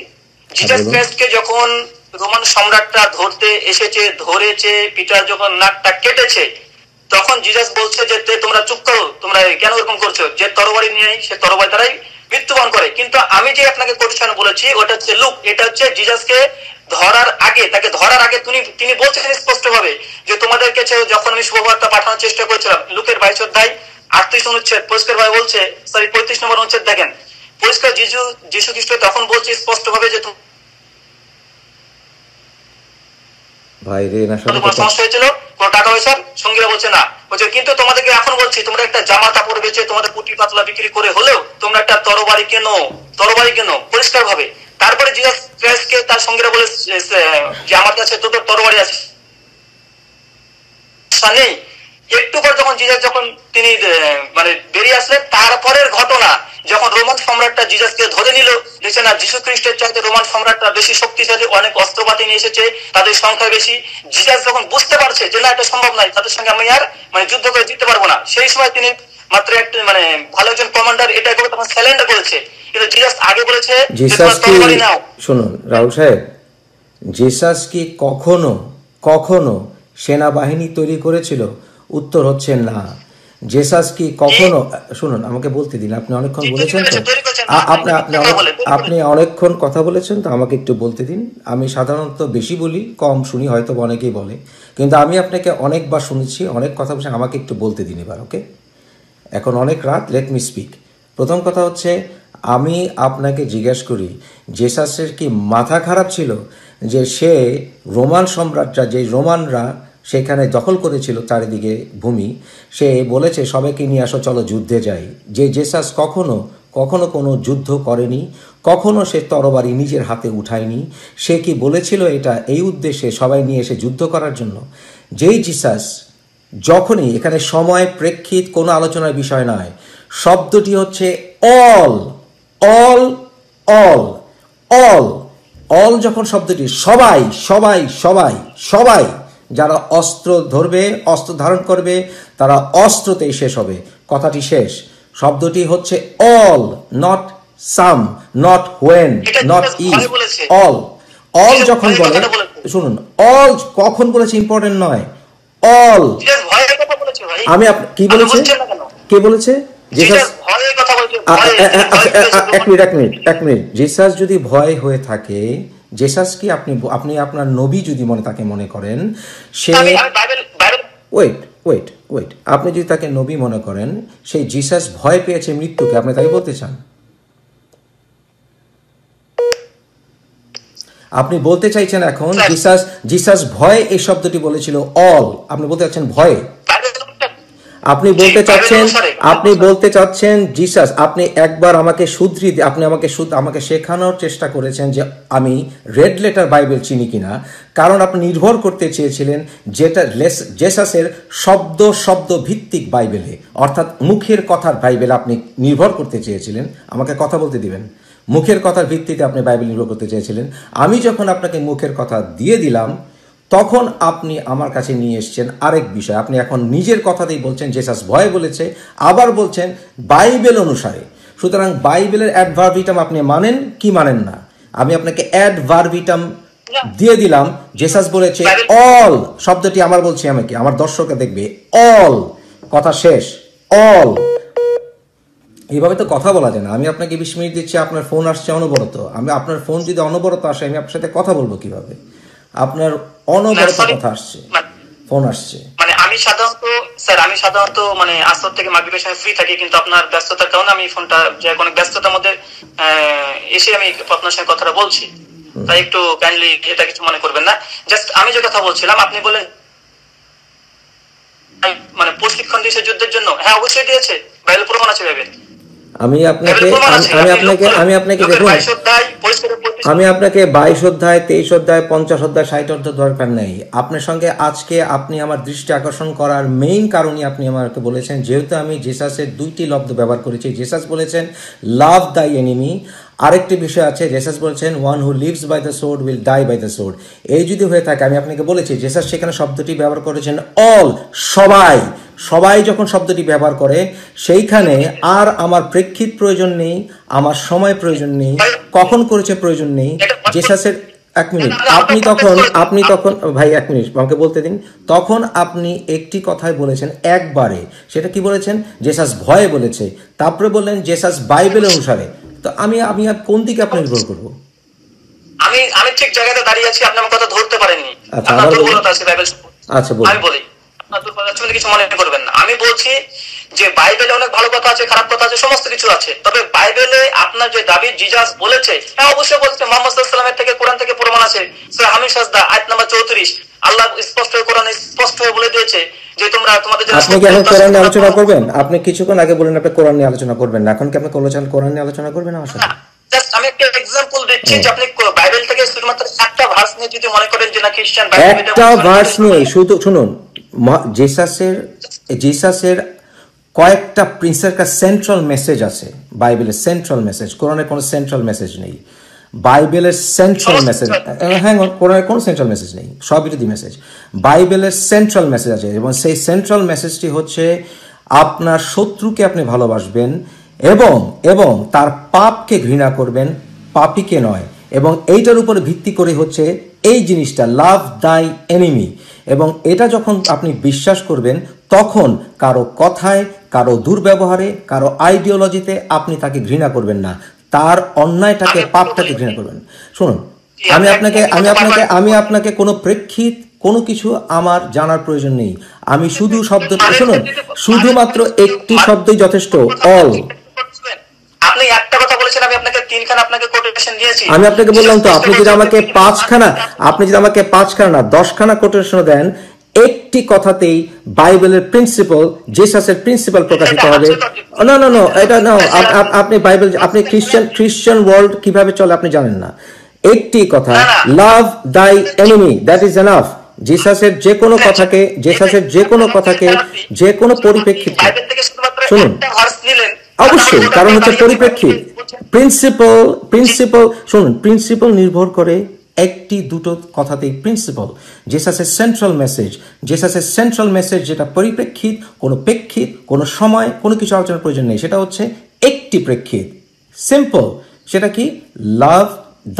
জিজাস হ্যাঁ, যখন রোমান সম্রাটটা ধরতে এসেছে, ধরেছে, পিটার যখন নাকটা কেটেছে, তখন জিজাস বলছে যে তোমরা চুপ করো, তোমরা কেন এরকম করছ? যে তরবারি নিয়ে সে তরবারি দ্বারাই মৃত্যুবরণ করে। কিন্তু আমি যে আপনাকে কোটেশন বলেছি, ওটা হচ্ছে লুক, এটা হচ্ছে জিজাসকে ধরার আগে, তাকে ধরার আগে তিনি তিনি বলছেন স্পষ্ট ভাবে যে তোমাদেরকে যে যখন আমি শুভবার্তা পাঠানোর চেষ্টা করেছিলাম, লুকের বাইশ অধ্যায় আটত্রিশ অনুচ্ছেদ, পরিষ্কার ভাবে বলছে সরি পঁয়ত্রিশ নম্বর অনুচ্ছেদ, দেখেন, পরিষ্কার যিশু যিশু খ্রিস্ট তখন বলছে স্পষ্ট ভাবে যে ভাই রে এনার কোনো সমস্যা হয়েছিল? কোনো টাকা পয়সা সঙ্গীরা বলছে না। বলছে কিন্তু তোমাদেরকে এখন বলছি তোমরা একটা জামা কাপড় বেচে তোমাদের পুটি পাতলা বিক্রি করে হলেও তোমরা একটা তরবারি কেনো? তরবারি কেনো? পরিষ্কার ভাবে তারপরে জিজাস ক্রাইস্টকে তার সঙ্গীরা বলে যে আমার কাছে দুটো তরবারি আছে নেই। একটু পর যখন জিজাস যখন তিনি মানে বেরিয়ে আসলেন তারপরের ঘটনা যখন রোমান সম্রাটটা জিজাসকে ধরে নিল দেখছে না যিশু খ্রিস্টের চাইতে রোমান সম্রাটটা বেশি শক্তিশালী অনেক অস্ত্রপাতি নিয়ে এসেছে তাদের সংখ্যা বেশি। জিজাস যখন বুঝতে পারছে যে না এটা সম্ভব নয় তাদের সঙ্গে আমি আর মানে যুদ্ধ করে জিততে পারব না। সেই সময় তিনি মাত্র একটা মানে ভালো একজন কমান্ডার এটা করে তখন স্যালেন্ডার করেছে। কিন্তু জিজাস আগে বলেছে শুনুন রাহুল সাহেব জেসাস কি কখনো কখনো সেনাবাহিনী তৈরি করেছিল? উত্তর হচ্ছে না। জেসাস কি কখনো শুনুন আমাকে বলতে দিন আপনি অনেকক্ষণ বলেছেন তো। আপনি আপনি আপনি অনেকক্ষণ কথা বলেছেন তো আমাকে একটু বলতে দিন। আমি সাধারণত বেশি বলি কম শুনি হয়তো অনেকেই বলে। কিন্তু আমি আপনাকে অনেকবার শুনেছি অনেক কথা বলছি আমাকে একটু বলতে দিন এবার ওকে? এখন অনেক রাত লেট মি স্পিক প্রথম কথা হচ্ছে আমি আপনাকে জিজ্ঞেস করি জেসাসের কি মাথা খারাপ ছিল? যে সে রোমান সম্রাটরা যে রোমানরা সেখানে দখল করেছিল চারিদিকে ভূমি। সে বলেছে, সবাইকে নিয়ে আসো, চলো যুদ্ধে যাই। যে জেসাস কখনো কখনো কোনো যুদ্ধ করেনি, কখনো সে তরবারি নিজের হাতে উঠায়নি। সে কি বলেছিল এটা এই উদ্দেশ্যে সবাই নিয়ে এসে যুদ্ধ করার জন্য? যেই জিসাস যখনই, এখানে সময়, প্রেক্ষিত কোনো আলোচনার বিষয় নয়, শব্দটি হচ্ছে all all all all. All যখন শব্দটি সবাই সবাই সবাই সবাই যারা অস্ত্র ধরবে অস্ত্র ধারণ করবে তারা অস্ত্রতেই শেষ হবে। কথাটি শেষ। শব্দটি হচ্ছে all not some not when not is all all যখন বলে শুনুন অল কখন বলেছে ইম্পর্টেন্ট নয়। অল বলেছে আমি কি বলেছে? কে বলেছে? বলছে। আচ্ছা, আ- এক মিনিট এক মিনিট এক মিনিট। জেসাস যদি ভয় হয়ে থাকে জেসাস কি আপনি আপনি আপনার নবী যদি মনে তাকে মনে করেন সে ওয়েট ওয়েট ওয়েট। আপনি যদি তাকে নবী মনে করেন সেই জিসাস ভয় পেয়েছে মৃত্যুকে। আপনি তাই বলতে চান? আপনি বলতে চাইছেন এখন জিসাস জিসাস ভয় এই শব্দটি বলেছিল অল। আপনি বলতে চাচ্ছেন ভয়? আপনি বলতে চাচ্ছেন আপনি বলতে চাচ্ছেন জিসাস আপনি একবার আমাকে শুধরি আপনি আমাকে শুধ আমাকে শেখানোর চেষ্টা করেছেন যে আমি রেড লেটার বাইবেল চিনি কিনা। কারণ আপনি নির্ভর করতে চেয়েছিলেন যেটা লেস- জেসাসের শব্দ শব্দ ভিত্তিক বাইবেলে। অর্থাৎ মুখের কথার বাইবেল আপনি নির্ভর করতে চেয়েছিলেন। আমাকে কথা বলতে দিবেন। মুখের কথার ভিত্তিতে আপনি বাইবেল নির্ভর করতে চেয়েছিলেন। আমি যখন আপনাকে মুখের কথা দিয়ে দিলাম তখন আপনি আমার কাছে নিয়ে এসছেন আরেক বিষয়। আপনি এখন নিজের কথাতেই বলছেন জেসাস ভয় বলেছে আবার বলছেন বাইবেল অনুসারে। সুতরাং বাইবেলের অ্যাডভার্বিটাম আপনি মানেন কি মানেন না? আমি আপনাকে অ্যাড ভার্বিটাম দিয়ে দিলাম। জেসাস বলেছে অল শব্দটি আমার বলছি আমাকে আমার দর্শকরা দেখবে অল কথা শেষ অল এইভাবে তো কথা বলা যায় না। আমি আপনাকে বিশ মিনিট দিচ্ছি আপনার ফোন আসছে অনবরত। আমি আপনার ফোন যদি অনবরত আসে আমি আপনার সাথে কথা বলব কীভাবে? আপনার অনবরত কথা আসছে। ফোন আসছে। মানে আমি সাধারণত স্যার আমি সাধারণত মানে আসর থেকে মাগরিবের সময় ফ্রি থাকি কিন্তু আপনার ব্যস্ততার কারণে আমি ফোনটা যে কোনো ব্যস্ততার মধ্যে এসে আমি আপনার সঙ্গে কথাটা বলছি। তাই একটু কাইন্ডলি এটা কিছু মনে করবেন না। জাস্ট আমি যে কথা বলছিলাম আপনি বলেন মানে প্রশিক্ষণ দিয়েছে যুদ্ধের জন্য। হ্যাঁ অবশ্যই দিয়েছে। বাইবেল প্রমাণ আছে ভেবে। আমি আপনাকে আমি- আপনাকে আমি আপনাকে দেখুন। আমি আপনাকে বাইশ অধ্যায় তেইশ অধ্যায় পঞ্চাশ অধ্যায় ষাট অধ্যায় দরকার নেই। আপনার সঙ্গে আজকে আপনি আমার দৃষ্টি আকর্ষণ করার মেইন কারণই আপনি আমাকে বলেছেন যেহেতু আমি জেসাসের দুইটি লব্ধ ব্যবহার করেছি। জেসাস বলেছেন লাভ দাই এনিমি আরেকটি বিষয় আছে জেসাস বলছেন one who lives by the sword will die by the sword এই যদি হয়ে থাকে আমি আপনাকে বলেছি জেসাস সেখানে শব্দটি ব্যবহার করেছেন অল সবাই। সবাই যখন শব্দটি ব্যবহার করে সেইখানে আর আমার প্রেক্ষিত প্রয়োজন নেই আমার সময় প্রয়োজন নেই কখন করেছে প্রয়োজন নেই জেসাসের এক মিনিট আপনি তখন আপনি তখন ভাই এক মিনিট আমাকে বলতে দিন তখন আপনি একটি কথাই বলেছেন একবারে সেটা কি বলেছেন? জেসাস ভয়ে বলেছে তারপরে বললেন জেসাস বাইবেল অনুসারে তো আমি আমি আর কোন দিকে আপনি নির্ভর করব? আমি আমি ঠিক জায়গাতে দাঁড়িয়ে আছি আপনি আমার কথা ধরতে পারেননি আচ্ছা, আবার বলুন। দুর্বলতা আছে বাইবেল আচ্ছা বলুন। আমি বলি কিছু মনে করবেন না। আমি বলছি যে বাইবেলে অনেক ভালো কথা আছে খারাপ কথা আছে সমস্ত কিছু আছে। তবে বাইবেলে আপনার যে দাবি জিজাস বলেছে হ্যাঁ অবশ্যই বলছে মোহাম্মদ সাল্লামের থেকে কোরআন থেকে প্রমাণ আছে। সূরা হামিদ সাজদা আয়াত নাম্বার চৌত্রিশ। আল্লাহ স্পষ্ট কোরআনে স্পষ্ট বলে দিয়েছে যে তোমরা তোমাদের আপনি কি এখন কোরআন নিয়ে আলোচনা করবেন? আপনি কিছুক্ষণ আগে বলেন আপনি কোরআন নিয়ে আলোচনা করবেন না। এখন কি আপনি কোরআন- কোরআন নিয়ে আলোচনা করবেন আমার সাথে? জাস্ট আমি একটা এক্সাম্পল দিচ্ছি যে আপনি বাইবেল থেকে শুধুমাত্র একটা ভার্স নিয়ে যদি মনে করেন যে না খ্রিস্টান একটা ভার্স নিয়ে শুধু শুনুন। জেসাসের জেসাসের কয়েকটা প্রিন্সের একটা সেন্ট্রাল মেসেজ আছে। বাইবেলের সেন্ট্রাল মেসেজ কোরআনের কোনো সেন্ট্রাল মেসেজ নেই। বাইবেলের সেন্ট্রাল মেসেজ হ্যাঁ কোরআনের কোনো সেন্ট্রাল মেসেজ নেই সবিরোধী মেসেজ বাইবেলের সেন্ট্রাল মেসেজ আছে এবং সেই সেন্ট্রাল মেসেজটি হচ্ছে আপনার শত্রুকে আপনি ভালোবাসবেন এবং এবং তার পাপকে ঘৃণা করবেন পাপিকে নয়। এবং এইটার উপরে ভিত্তি করে হচ্ছে এই জিনিসটা লাভ দাই এনিমি এবং এটা যখন আপনি বিশ্বাস করবেন তখন কারও কথায় কারও দুর্ব্যবহারে কারও আইডিওলজিতে আপনি তাকে ঘৃণা করবেন না। তার অন্যায়টাকে পাপটাকে ঘৃণা করবেন। শুনুন আমি আপনাকে আমি আপনাকে আমি আপনাকে কোনো প্রেক্ষিত কোনো কিছু আমার জানার প্রয়োজন নেই। আমি শুধু শব্দ শুনুন শুধুমাত্র একটি শব্দই যথেষ্ট অল আপনি একটা কথা বলেছেন আমি আপনাকে তিনখানা আপনাকে কোটেশন দিয়েছি। আমি আপনাকে বললাম তো আপনি যদি আমাকে পাঁচখানা আপনি যদি আমাকে পাঁচখানা না দশখানা কোটেশন দেন একটি কথাতেই বাইবেলের প্রিন্সিপাল জেসাসের প্রিন্সিপাল প্রকাশিত হবে। না না না এটা না আপনি বাইবেল আপনি খ্রিস্টান খ্রিস্টান ওয়ার্ল্ড কীভাবে চলে আপনি জানেন না। একটি কথা love thy enemy that is enough জেসাসের যে কোনো কথাকে জেসাসের যে কোনো কথাকে যে কোনো পরিপ্রেক্ষিতে। শুনুন। অবশ্যই কারণ হচ্ছে পরিপ্রেক্ষিত। প্রিন্সিপাল প্রিন্সিপাল শুনুন প্রিন্সিপাল নির্ভর করে একটি দুটো কথাতেই প্রিন্সিপাল জেসাসের সেন্ট্রাল মেসেজ জেসাসের সেন্ট্রাল মেসেজ যেটা পরিপ্রেক্ষিত কোনো প্রেক্ষিত কোনো সময় কোনো কিছু আলোচনার প্রয়োজন নেই সেটা হচ্ছে একটি প্রেক্ষিত। সিম্পল সেটা কি? Love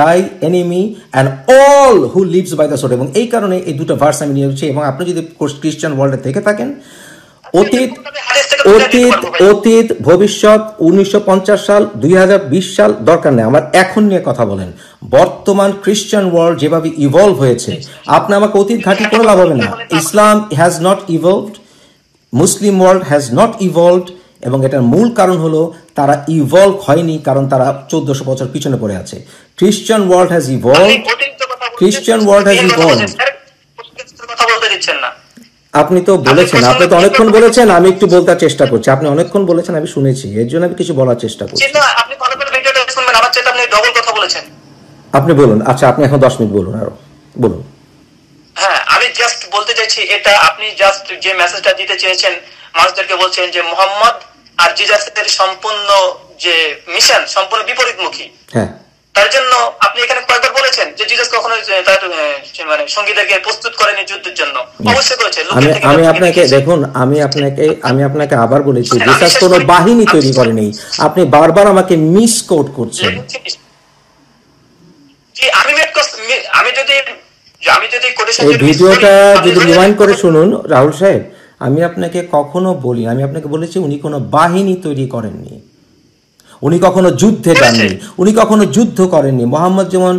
thy enemy and all who lives by the sword এবং এই কারণে এই দুটো ভার্স আমি নিয়ে এবং আপনি যদি খ্রিস্টান ওয়ার্ল্ডে থেকে থাকেন অতীত অতীত অতীত ভবিষ্যৎ উনিশশো সাল দুই হাজার বিশ সাল দরকার নেই। আমার এখন নিয়ে কথা বলেন। বর্তমান খ্রিস্টান ওয়ার্ল্ড যেভাবে ইভলভ হয়েছে আপনি আমাকে অতীত ঘাটি কোনো লাভ হবে না। Islam has not evolved Muslim world has not evolved এবং এটার মূল কারণ হলো তারা ইভলভ হয়নি কারণ তারা চোদ্দশো বছর পিছনে পড়ে আছে। Christian world has evolve Christian world has evolved. কথা বলতে দিচ্ছেন না আপনি তো বলেছেন আপনি তো অনেকক্ষণ বলেছেন আমি একটু বলতে চেষ্টা করছি। আপনি অনেকক্ষণ বলেছেন আমি শুনেছি এর জন্য আমি কিছু বলার চেষ্টা করছি। আপনি ভালো করে ভিডিওটা শুনবেন আমার চেয়ে আপনি ডবল কথা বলেছেন। আপনি বলুন আচ্ছা আপনি এখন দশ মিনিট বলুন আরও বলুন। হ্যাঁ আমি জাস্ট বলতে চাইছি এটা আপনি জাস্ট যে মেসেজটা দিতে চেয়েছেন মানুষদেরকে বলছেন যে মোহাম্মদ আর জিজাসের সম্পূর্ণ যে মিশন সম্পূর্ণ বিপরীতমুখী। হ্যাঁ। তার জন্য আপনি এখানে কয়েকবার বলেছেন যে জিজাস কখনো তার মানে সঙ্গীদেরকে প্রস্তুত করেনি যুদ্ধের জন্য। অবশ্যই করেছে আমি আপনাকে দেখুন আমি আপনাকে আমি আপনাকে আবার বলেছি জেসাস শেষ কোনো বাহিনী তৈরি করেনি। আপনি বারবার আমাকে মিস কোট করছেন জি আমি আমি যদি আমি যদি কোটেশন এই ভিডিওটা যদি রিমাইন্ড করে শুনুন রাহুল সাহেব আমি আপনাকে কখনো বলি আমি আপনাকে বলেছি উনি কোনো বাহিনী তৈরি করেননি। উনি কখনো যুদ্ধে যাননি উনি কখনো যুদ্ধ করেননি। মোহাম্মদ যেমন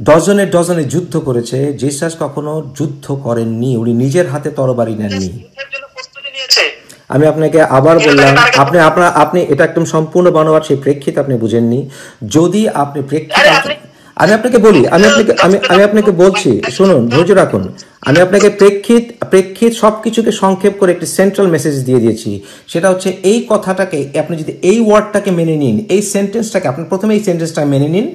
ডজনে ডজনে যুদ্ধ করেছে জেসাস কখনো যুদ্ধ করেননি উনি নিজের হাতে তরবারি নেননি। আমি আপনাকে আবার বললাম আপনি আপনার আপনি এটা একদম সম্পূর্ণ বানোয়ার সেই প্রেক্ষিত আপনি বুঝেননি। যদি আপনি প্রেক্ষিত আমি আপনাকে বলি, আমি আপনাকে, আমি আমি আপনাকে বলছি, শুনুন, ধৈর্য রাখুন। আমি আপনাকে প্রেক্ষিত প্রেক্ষিত সব কিছুকে সংক্ষেপ করে একটি সেন্ট্রাল মেসেজ দিয়ে দিয়েছি। সেটা হচ্ছে, এই কথাটাকে, আপনি যদি এই ওয়ার্ডটাকে মেনে নিন, এই সেন্টেন্সটাকে আপনি প্রথমে এই সেন্টেন্সটা মেনে নিন,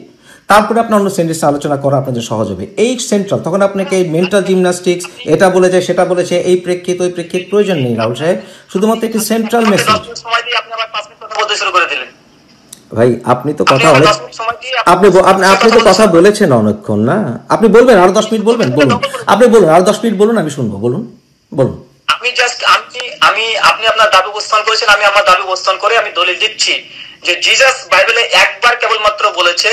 তারপরে আপনি অন্য সেন্টেন্স আলোচনা করা আপনাদের সহজ হবে। এই সেন্ট্রাল তখন আপনাকে মেন্টাল জিমনাস্টিক্স এটা বলেছে, সেটা বলেছে, এই প্রেক্ষিত, ওই প্রেক্ষিত, প্রয়োজন নেই রাহুল সাহেব। শুধুমাত্র একটি সেন্ট্রাল মেসেজ শুরু করে দিলেন। ভাই আপনি তো কথা অনেক আপনি আপনি আপনি তো কথা বলেছেন অনেকক্ষণ না? আপনি বলবেন আরও দশ মিনিট বলবেন বলুন। আপনি বলুন আরও দশ মিনিট বলুন আমি শুনব বলুন বলুন। আমি জাস্ট আমি আমি আপনি আপনার দাবি উপস্থাপন করেছেন আমি আমার দাবি উপস্থাপন করে আমি দলিল দিচ্ছি যে জিজাস বাইবেলে একবার কেবলমাত্র বলেছে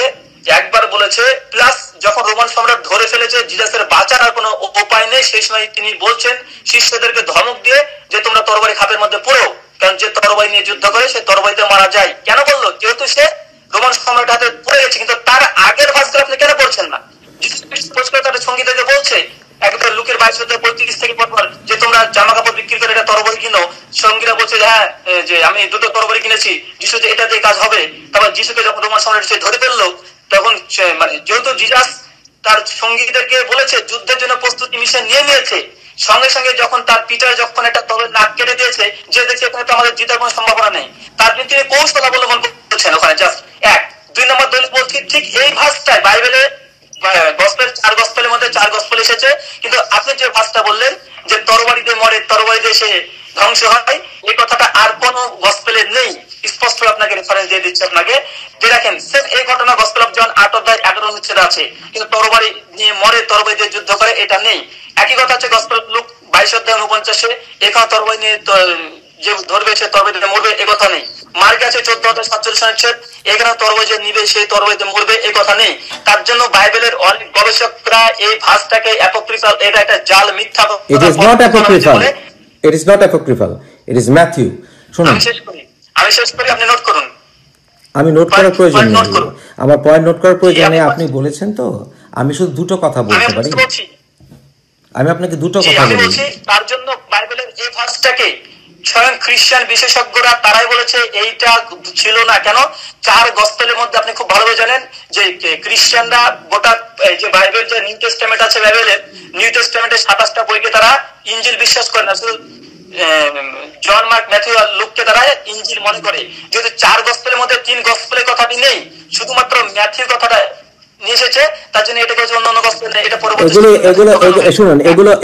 একবার বলেছে প্লাস যখন রোমান সম্রাট ধরে ফেলেছে জিজাসের বাঁচার আর কোনো উপায় নেই সেই সময় তিনি বলছেন শিষ্যদেরকে ধমক দিয়ে যে তোমরা তরবারি খাপের মধ্যে পড়ো। কারণ যে তরবারি নিয়ে যুদ্ধ করে সে তরবারিতে মারা যায়। কেন বলল? যেহেতু সে রোমান সম্রাট হাতে পড়ে গেছে কিন্তু তার আগের ভাষটা আপনি কেন পড়ছেন না? করে তাদের সঙ্গীতকে বলছে একবার লুকের বাইশ অধ্যায় পঁয়ত্রিশ থেকে পরপর যে তোমরা জামা কাপড় বিক্রি করে এটা তরবারি কিনো সঙ্গীরা বলছে যে, হ্যাঁ যে আমি দুটো তরবারি কিনেছি যিশু যে এটা দিয়ে কাজ হবে। তারপর যিশুকে যখন রোমান সম্রাট সে ধরে ফেলল তখন মানে যেহেতু জিজাস তার সঙ্গীদেরকে বলেছে যুদ্ধের জন্য প্রস্তুতি মিশন নিয়ে নিয়েছে সঙ্গে সঙ্গে যখন তার পিটার যখন একটা তবের নাক কেটে দিয়েছে, যে দেখছে এখানে তো আমাদের জিতার কোনো সম্ভাবনা নেই। তার জন্য তিনি কৌশল অবলম্বন করছেন ওখানে? জাস্ট এক। দুই নম্বর দলিল বলছি, ঠিক এই ভাষটায় বাইবেলে গসপেল চার গসপেলের মধ্যে চার গসপেল এসেছে, কিন্তু আপনি যে ভাষটা বললেন, যে তরবারিতে মরে তরবারিতে সে ধ্বংস হয়, এই কথাটা আর কোন গসপেলে নেই। স্পষ্ট আপনাকে রেফারেন্স দিয়ে দিচ্ছে আপনাকে। যে দেখেন সেম এই ঘটনা গসপেল অফ জন আট অধ্যায় এগারো অনুচ্ছেদ আছে। কিন্তু তরবারি নিয়ে মরে তরবারি দিয়ে যুদ্ধ করে এটা নেই। একই কথা হচ্ছে গসপেল লুক বাইশ অধ্যায় উনপঞ্চাশে এখানে তরবারি নিয়ে যে ধরবে সে তরবারিতে মরবে এ কথা নেই। মার কাছে চোদ্দ অধ্যায় সাতচল্লিশ অনুচ্ছেদ এখানে তরবারি যে নিবে সেই তরবারিতে মরবে এ কথা নেই। তার জন্য বাইবেলের অনেক গবেষকরা এই ভাষটাকে অ্যাপোক্রিফাল এটা একটা জাল মিথ্যা it is not apocryphal it is not apocryphal it is Matthew শুনুন। শেষ করি। আমি শেষ করি আপনি নোট করুন। আমি নোট করার প্রয়োজন নেই। আমার পয়েন্ট নোট করার প্রয়োজন নেই আপনি বলেছেন। তো। আমি শুধু দুটো কথা বলতে পারি। আমি আপনাকে দুটো কথা বলি। তার জন্য বাইবেলের এই ভাষটাকে স্বয়ং খ্রিস্টান বিশেষজ্ঞরা তারাই বলেছে এইটা ছিল না কেন? চার গসপেলের মধ্যে আপনি খুব ভালোভাবে জানেন যে খ্রিস্টানরা গোটা যে বাইবেল যে নিউ টেস্টামেন্ট আছে বাইবেলের নিউ টেস্টামেন্টের সাতাশটা বইকে তারা ইঞ্জিল বিশ্বাস করে না। শুধু জন মার্ক ম্যাথিউ লুককে তারা ইঞ্জিল মনে করে। যেহেতু চার গসপেলের মধ্যে তিন গসপেলের কথাটি নেই শুধুমাত্র ম্যাথিউ কথাটা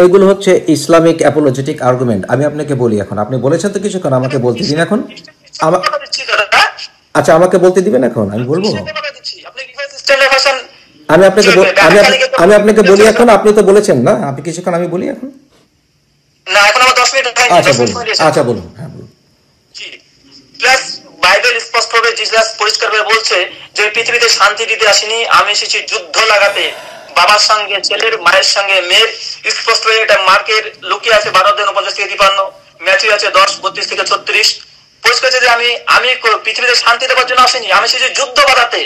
এগুলো হচ্ছে ইসলামিক অ্যাপোলজেটিক আর্গুমেন্ট আমি আপনাকে বলি এখন। আপনি বলেছেন তো কিছুক্ষণ আমাকে বলতে দিন এখন। আচ্ছা আমাকে বলতে দিবেন এখন? আমি বলব? আমি আপনাকে আমি আপনাকে বলি এখন আপনি তো বলেছেন না। আপনি কিছুক্ষণ আমি বলি এখন? না এখন আমার দশ মিনিট আচ্ছা বলুন। আচ্ছা বলুন। হ্যাঁ বলুন। জি প্লাস বাইবেল স্পষ্টভাবে জিসাস পরিষ্কারভাবে বলছে যে পৃথিবীতে শান্তি দিতে আসিনি আমি এসেছি যুদ্ধ লাগাতে। বাবার সঙ্গে ছেলের মায়ের সঙ্গে মেয়ের স্পষ্টভাবে এটা মার্কের লুকিয়ে আছে বারো দিন পঞ্চাশ থেকে তিপান্ন ম্যাথিউ আছে দশ বত্রিশ থেকে ছত্রিশ। পরিষ্কার যে আমি আমি পৃথিবীতে শান্তি দেওয়ার জন্য আসিনি আমি এসেছি যুদ্ধ বাধাতে।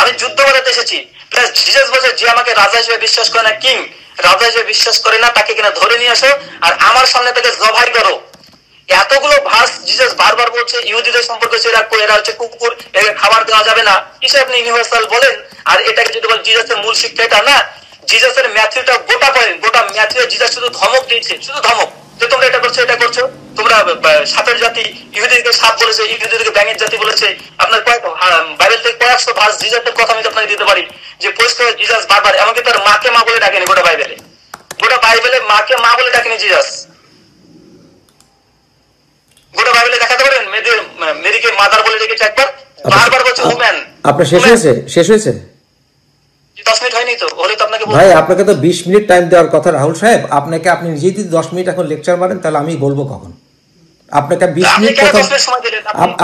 আমি যুদ্ধ বাধাতে এসেছি। প্লাস জিজাস বলছে যে আমাকে রাজা হিসেবে বিশ্বাস করে না কিং। রাজা যে বিশ্বাস করে না, তাকে কিনা ধরে নিয়ে আসো, আর আমার সামনে তাকে জবাই করো। এতগুলো ভাস জিজাস বারবার বলছে, ইহুদিদের সম্পর্কে এরা এরা হচ্ছে কুকুর একে খাবার দেওয়া যাবে না। কিসে আপনি ইউনিভার্সাল বলেন? আর এটাকে যদি বলেন জিজাসের মূল শিক্ষা এটা না? জিজাসের ম্যাথিউটা গোটা পয়েন্ট গোটা ম্যাথিউ জিজাস শুধু ধমক দিয়েছে, শুধু ধমক। যে তোমরা এটা করছ এটা করছ। তোমরা সাপের জাতি ইহুদিদেরকে সাপ বলেছে ইহুদিদেরকে ব্যাঙের জাতি বলেছে। আপনার কয়েক আহ, বাইবেল থেকে কয়েকশো ভাস জিজাসের কথা আমি আপনাকে দিতে পারি। যে পরিষ্কার জিজাস বারবার এমনকি তার মাকে মা বলে ডাকেনি গোটা বাইবেলে। গোটা বাইবেলে মাকে মা বলে ডাকেনি জিজাস। গোটা বাইবেলে দেখাতে পারেন? মেয়েদের মানে মেরিকে মাদার বলে ডেকেছে একবার। বারবার বলছে উম্যান আপনার শেষ হয়েছে? শেষ হয়েছে? দশ মিনিট হয়নি তো? হলে তো আপনাকে বলব। ভাই আপনাকে তো বিশ মিনিট টাইম দেওয়ার কথা রাহুল সাহেব। আপনাকে আপনি নিজেই যদি দশ মিনিট এখন লেকচার মারেন তাহলে আমি বলব কখন। আপনাকে বিশ মিনিট কথা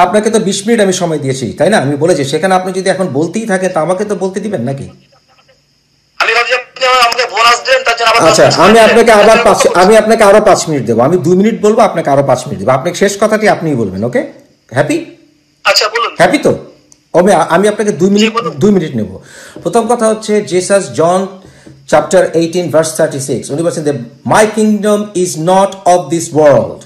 আপনাকে তো বিশ মিনিট আমি সময় দিয়েছি তাই না? আমি বলেছি সেখানে আপনি যদি এখন বলতেই থাকে তা আমাকে তো বলতে দিবেন নাকি? আচ্ছা আমি আপনাকে আবার পাঁচ আমি আপনাকে আরও পাঁচ মিনিট দেবো। আমি দুই মিনিট বলব আপনাকে আরও পাঁচ মিনিট দেবো। আপনাকে শেষ কথাটি আপনিই বলবেন ওকে? হ্যাপি? আচ্ছা বলুন। হ্যাপি তো? আমি আমি আপনাকে দুই মিনিট দুই মিনিট নেব। প্রথম কথা হচ্ছে Jesus John chapter eighteen verse thirty six উনি বলছেন my kingdom is not of this world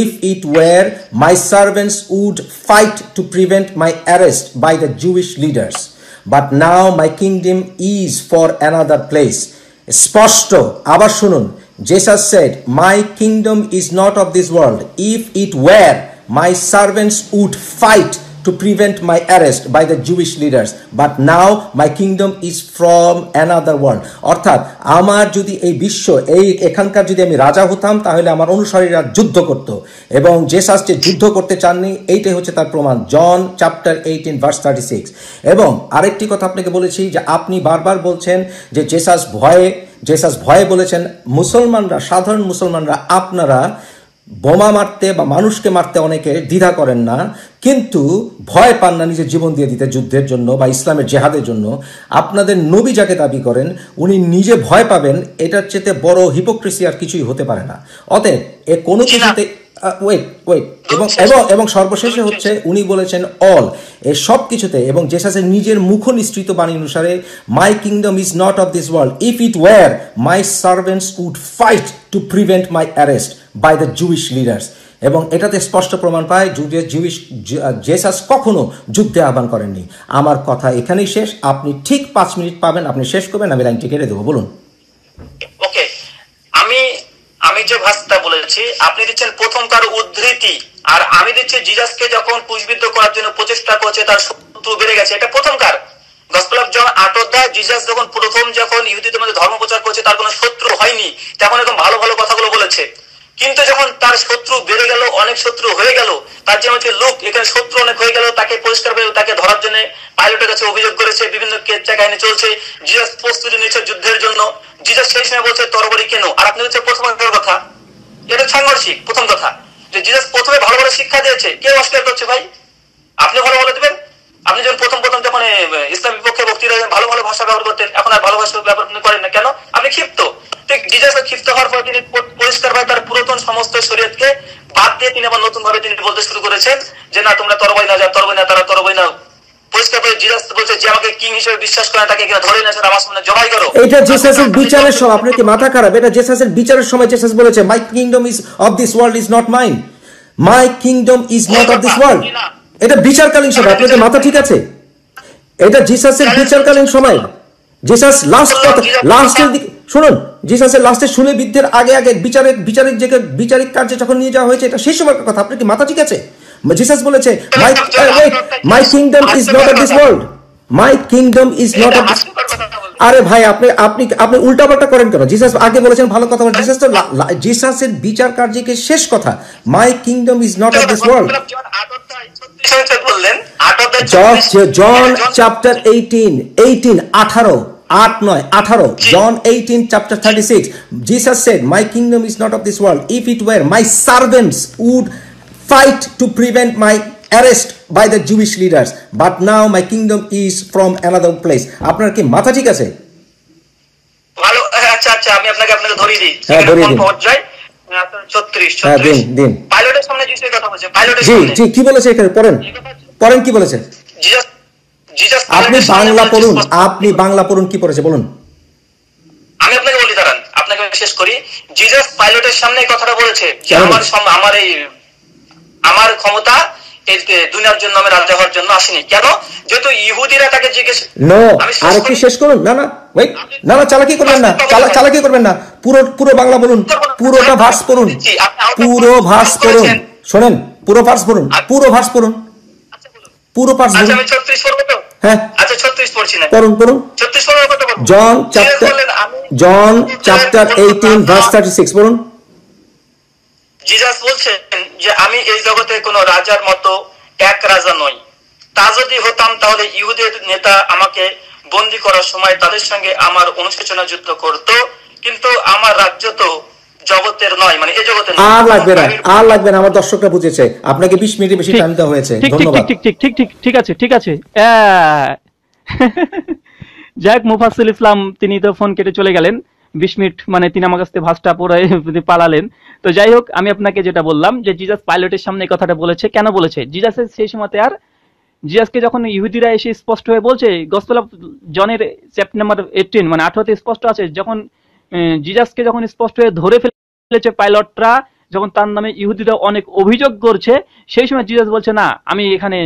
if it were my servants would fight to prevent my arrest by the Jewish leaders but now my kingdom is for another place স্পষ্ট আবার শুনুন। Jesus said my kingdom is not of this world if it were my servants would fight to prevent my arrest by the Jewish leaders. But now my kingdom is from another world. অর্থাৎ আমার যদি এই বিশ্ব, এই এখানকার যদি আমি রাজা হতাম, তাহলে আমার অনুসারীরা যুদ্ধ করত। এবং যে শাস্ত্রে যুদ্ধ করতে চাননি, এইটাই হচ্ছে তার প্রমাণ। John chapter eighteen, verse thirty six. এবং আরেকটি কথা আপনাকে বলেছি যে আপনি বারবার বলছেন যে জেসাস ভয়ে জেসাস ভয়ে বলেছেন, মুসলমানরা, সাধারণ মুসলমানরা, আপনারা বোমা মারতে বা মানুষকে মারতে অনেকে দ্বিধা করেন না কিন্তু ভয় পান না নিজের জীবন দিয়ে দিতে যুদ্ধের জন্য বা ইসলামের জেহাদের জন্য। আপনাদের নবী যাকে দাবি করেন উনি নিজে ভয় পাবেন এটার চেতে বড় হিপোক্রেসি আর কিছুই হতে পারে না। অতএব এ কোনো কিছুতে ওয়েট ওয়েট এবং এবং এবং সর্বশেষে হচ্ছে উনি বলেছেন অল এই সব কিছুতে এবং জেসাসের নিজের মুখ নিশ্চিত বাণী অনুসারে my kingdom is not of this world if it were my servants would fight to prevent my arrest by the Jewish leaders এবং এটাতে স্পষ্ট প্রমাণ পায় যুদ্ধে জুইশ জেসাস কখনো যুদ্ধে আহ্বান করেননি। আমার কথা এখানেই শেষ। আপনি ঠিক পাঁচ মিনিট পাবেন, আপনি শেষ করবেন, আমি লাইনটি কেটে দেবো। বলুন। ওকে, আমি আমি যে ভাষাটা বলেছি, আপনি দিচ্ছেন প্রথমকার উদ্ধৃতি, আর আমি দিচ্ছি জিজাসকে যখন পুষবিদ্ধ করার জন্য প্রচেষ্টা করছে, তার শত্রু বেড়ে গেছে। এটা প্রথমকার গসপেল অফ জন আট অধ্যায়, জিজাস যখন প্রথম যখন ইহুদিদের মধ্যে ধর্ম প্রচার করছে, তার কোনো শত্রু হয়নি। তখন একদম ভালো ভালো কথাগুলো বলেছে। কিন্তু যখন তার শত্রু বেড়ে গেল, অনেক শত্রু হয়ে গেল, তার যে হচ্ছে লোক এখানে শত্রু অনেক হয়ে গেল, তাকে পরিষ্কার করে তাকে ধরার জন্য পাইলটের কাছে অভিযোগ করেছে, বিভিন্ন কেচ্চা কাহিনী চলছে, জিজাস প্রস্তুতি নিচ্ছে যুদ্ধের জন্য। জিজাস সেই সময় বলছে তরবারি কেন? আর আপনি হচ্ছে প্রথম কথা। এটা সাংঘর্ষিক, প্রথম কথা। যে জিজাস প্রথমে ভালো ভালো শিক্ষা দিয়েছে, কেউ অস্বীকার করছে ভাই? আপনি ভালো ভালো দেবেন? আপনি যখন প্রথম প্রথম যখন ইসলাম বিপক্ষে বক্তৃতা ভালো ভালো ভাষা ব্যবহার করতেন এখন আর ভালো ভাষা ব্যবহার করেন না। কেন? আপনি ক্ষিপ্ত। জিজাস ক্ষিপ্ত হওয়ার পর তিনি পরিষ্কারভাবে তার পুরাতন সমস্ত শরীয়তকে বাদ দিয়ে তিনি আবার নতুন ভাবে তিনি বলতে শুরু করেছেন যে না তোমরা তরবাই না যা তরবাই না তারা তরবাই না। পরিষ্কার করে জিজাস বলছে যে আমাকে কিং হিসেবে বিশ্বাস করে তাকে ধরে এসে আমার সামনে জবাই করো। এটা জেসাসের বিচারের সময় আপনার কি মাথা খারাপ? এটা জেসাসের বিচারের সময় জেসাস বলেছে my kingdom is of this world is not mine my kingdom is not of this world এটা বিচারকালীন সময় আপনাদের মাথা ঠিক আছে? এটা জিসাসের বিচারকালীন সময়। জেসাস লাস্ট কথা লাস্টের দিকে শুনুন জিসাসের লাস্টে শুনে বিদ্যের আগে আগে বিচারের বিচারিক যে বিচারিক কার্যে যখন নিয়ে যাওয়া হয়েছে এটা সেই সময়কার কথা। আপনার কি মাথা ঠিক আছে? জিসাস বলেছে my my kingdom is not of this world my kingdom is not of. আরে ভাই আপনি আপনি আপনি উল্টাপাল্টা করেন কেন? জিসাস আগে বলেছেন ভালো কথা বলেন। জিসাস তো জিসাসের বিচার কার্যকে শেষ কথা। My kingdom is not of this world বললেন আট অধ্যায় জন চব্বিশ- John John- chapter eighteen eighteen আঠারো আট নয় আঠারো John eighteen chapter thirty six Jesus said my kingdom is not of this world if it were my servants would fight to prevent my arrest by the Jewish leaders but now my kingdom is from another place আপনার কি মাথা ঠিক আছে? ভালো আচ্ছা আচ্ছা আমি আপনাকে আপনাকে ধরিয়ে দিই। হ্যাঁ, ধরিয়ে দিন। হ্যাঁ, দিন, দিন। পাইলটের সামনে কথা বলছে পাইলটের জি জি কি বলেছে এখানে? পড়েন। পড়েন কি বলেছে? জিজাস জিজাস আপনি বাংলা পড়ুন আপনি বাংলা পড়ুন কি পড়েছে বলুন। আমি আপনাকে বলি দাঁড়ান আপনাকে শেষ করি। জিজাস পাইলটের সামনে এই কথাটা বলেছে যে? আমার আমার এই আমার ক্ষমতা এই দুনিয়ার জন্য আমি রাজা হওয়ার জন্য আসিনি। কেন? যেহেতু ইহুদিরা তাকে জিজ্ঞেস নো আর একটু শেষ করুন? না না ওয়েট না না চালাকি করবেন না। চালা- চালাকি করবেন না। পুরো পুরো বাংলা বলুন পুরোটা ভার্স পড়ুন পুরো ভার্স পড়ুন। শোনেন পুরো ভার্স পড়ুন পুরো ভার্স পড়ুন। আচ্ছা পুরো আচ্ছা পড়ব তো? হ্যাঁ। আচ্ছা ছত্রিশ পড়ছি না। পড়ুন পড়ুন। ছত্রিশ পড়ব কত পড়ব? John chapter John chapter eighteen verse thirty six পড়ুন। জিজাস বলছেন যে আমি এই জগতে কোনো রাজার মতো এক রাজা নই। তা যদি হতাম তাহলে ইহুদের নেতা আমাকে বন্দি করার সময় তাদের সঙ্গে আমার অনুশোচনা যুদ্ধ করত। কিন্তু আমার রাজ্য তো জগতের নয় মানে এই জগতের আর লাগবে না আর লাগবে না আমার দর্শকরা বুঝেছে। আপনাকে বিশ মিনিট বেশি ঠিক, টাইম দেওয়া হয়েছে ঠিক ঠিক ধন্যবাদ। ঠিক ঠিক ঠিক ঠিক ঠিক আছে ঠিক আছে। মুফাসিল ইসলাম তিনি তো ফোন কেটে চলে গেলেন। বিশ মিনিট মানে তিনি আমার কাছ থেকে ভাষটা পরে পালালেন। তো যাই হোক আমি আপনাকে যেটা বললাম যে জিজাস পাইলটের সামনে কথাটা বলেছে কেন বলেছে? জিজাসের সেই সময়তে আর জিজাসকে যখন ইহুদিরা এসে স্পষ্ট হয়ে বলছে গসপেল অফ জনের চ্যাপ্টার নাম্বার এইটিন মানে আঠারোতে স্পষ্ট আছে যখন জিজাসকে যখন স্পষ্ট হয়ে ধরে ফেলেছে পাইলটরা, যখন তার নামে ইহুদিরা অনেক অভিযোগ করছে, সেই সময় জিজাস বলছে, না, আমি এখানে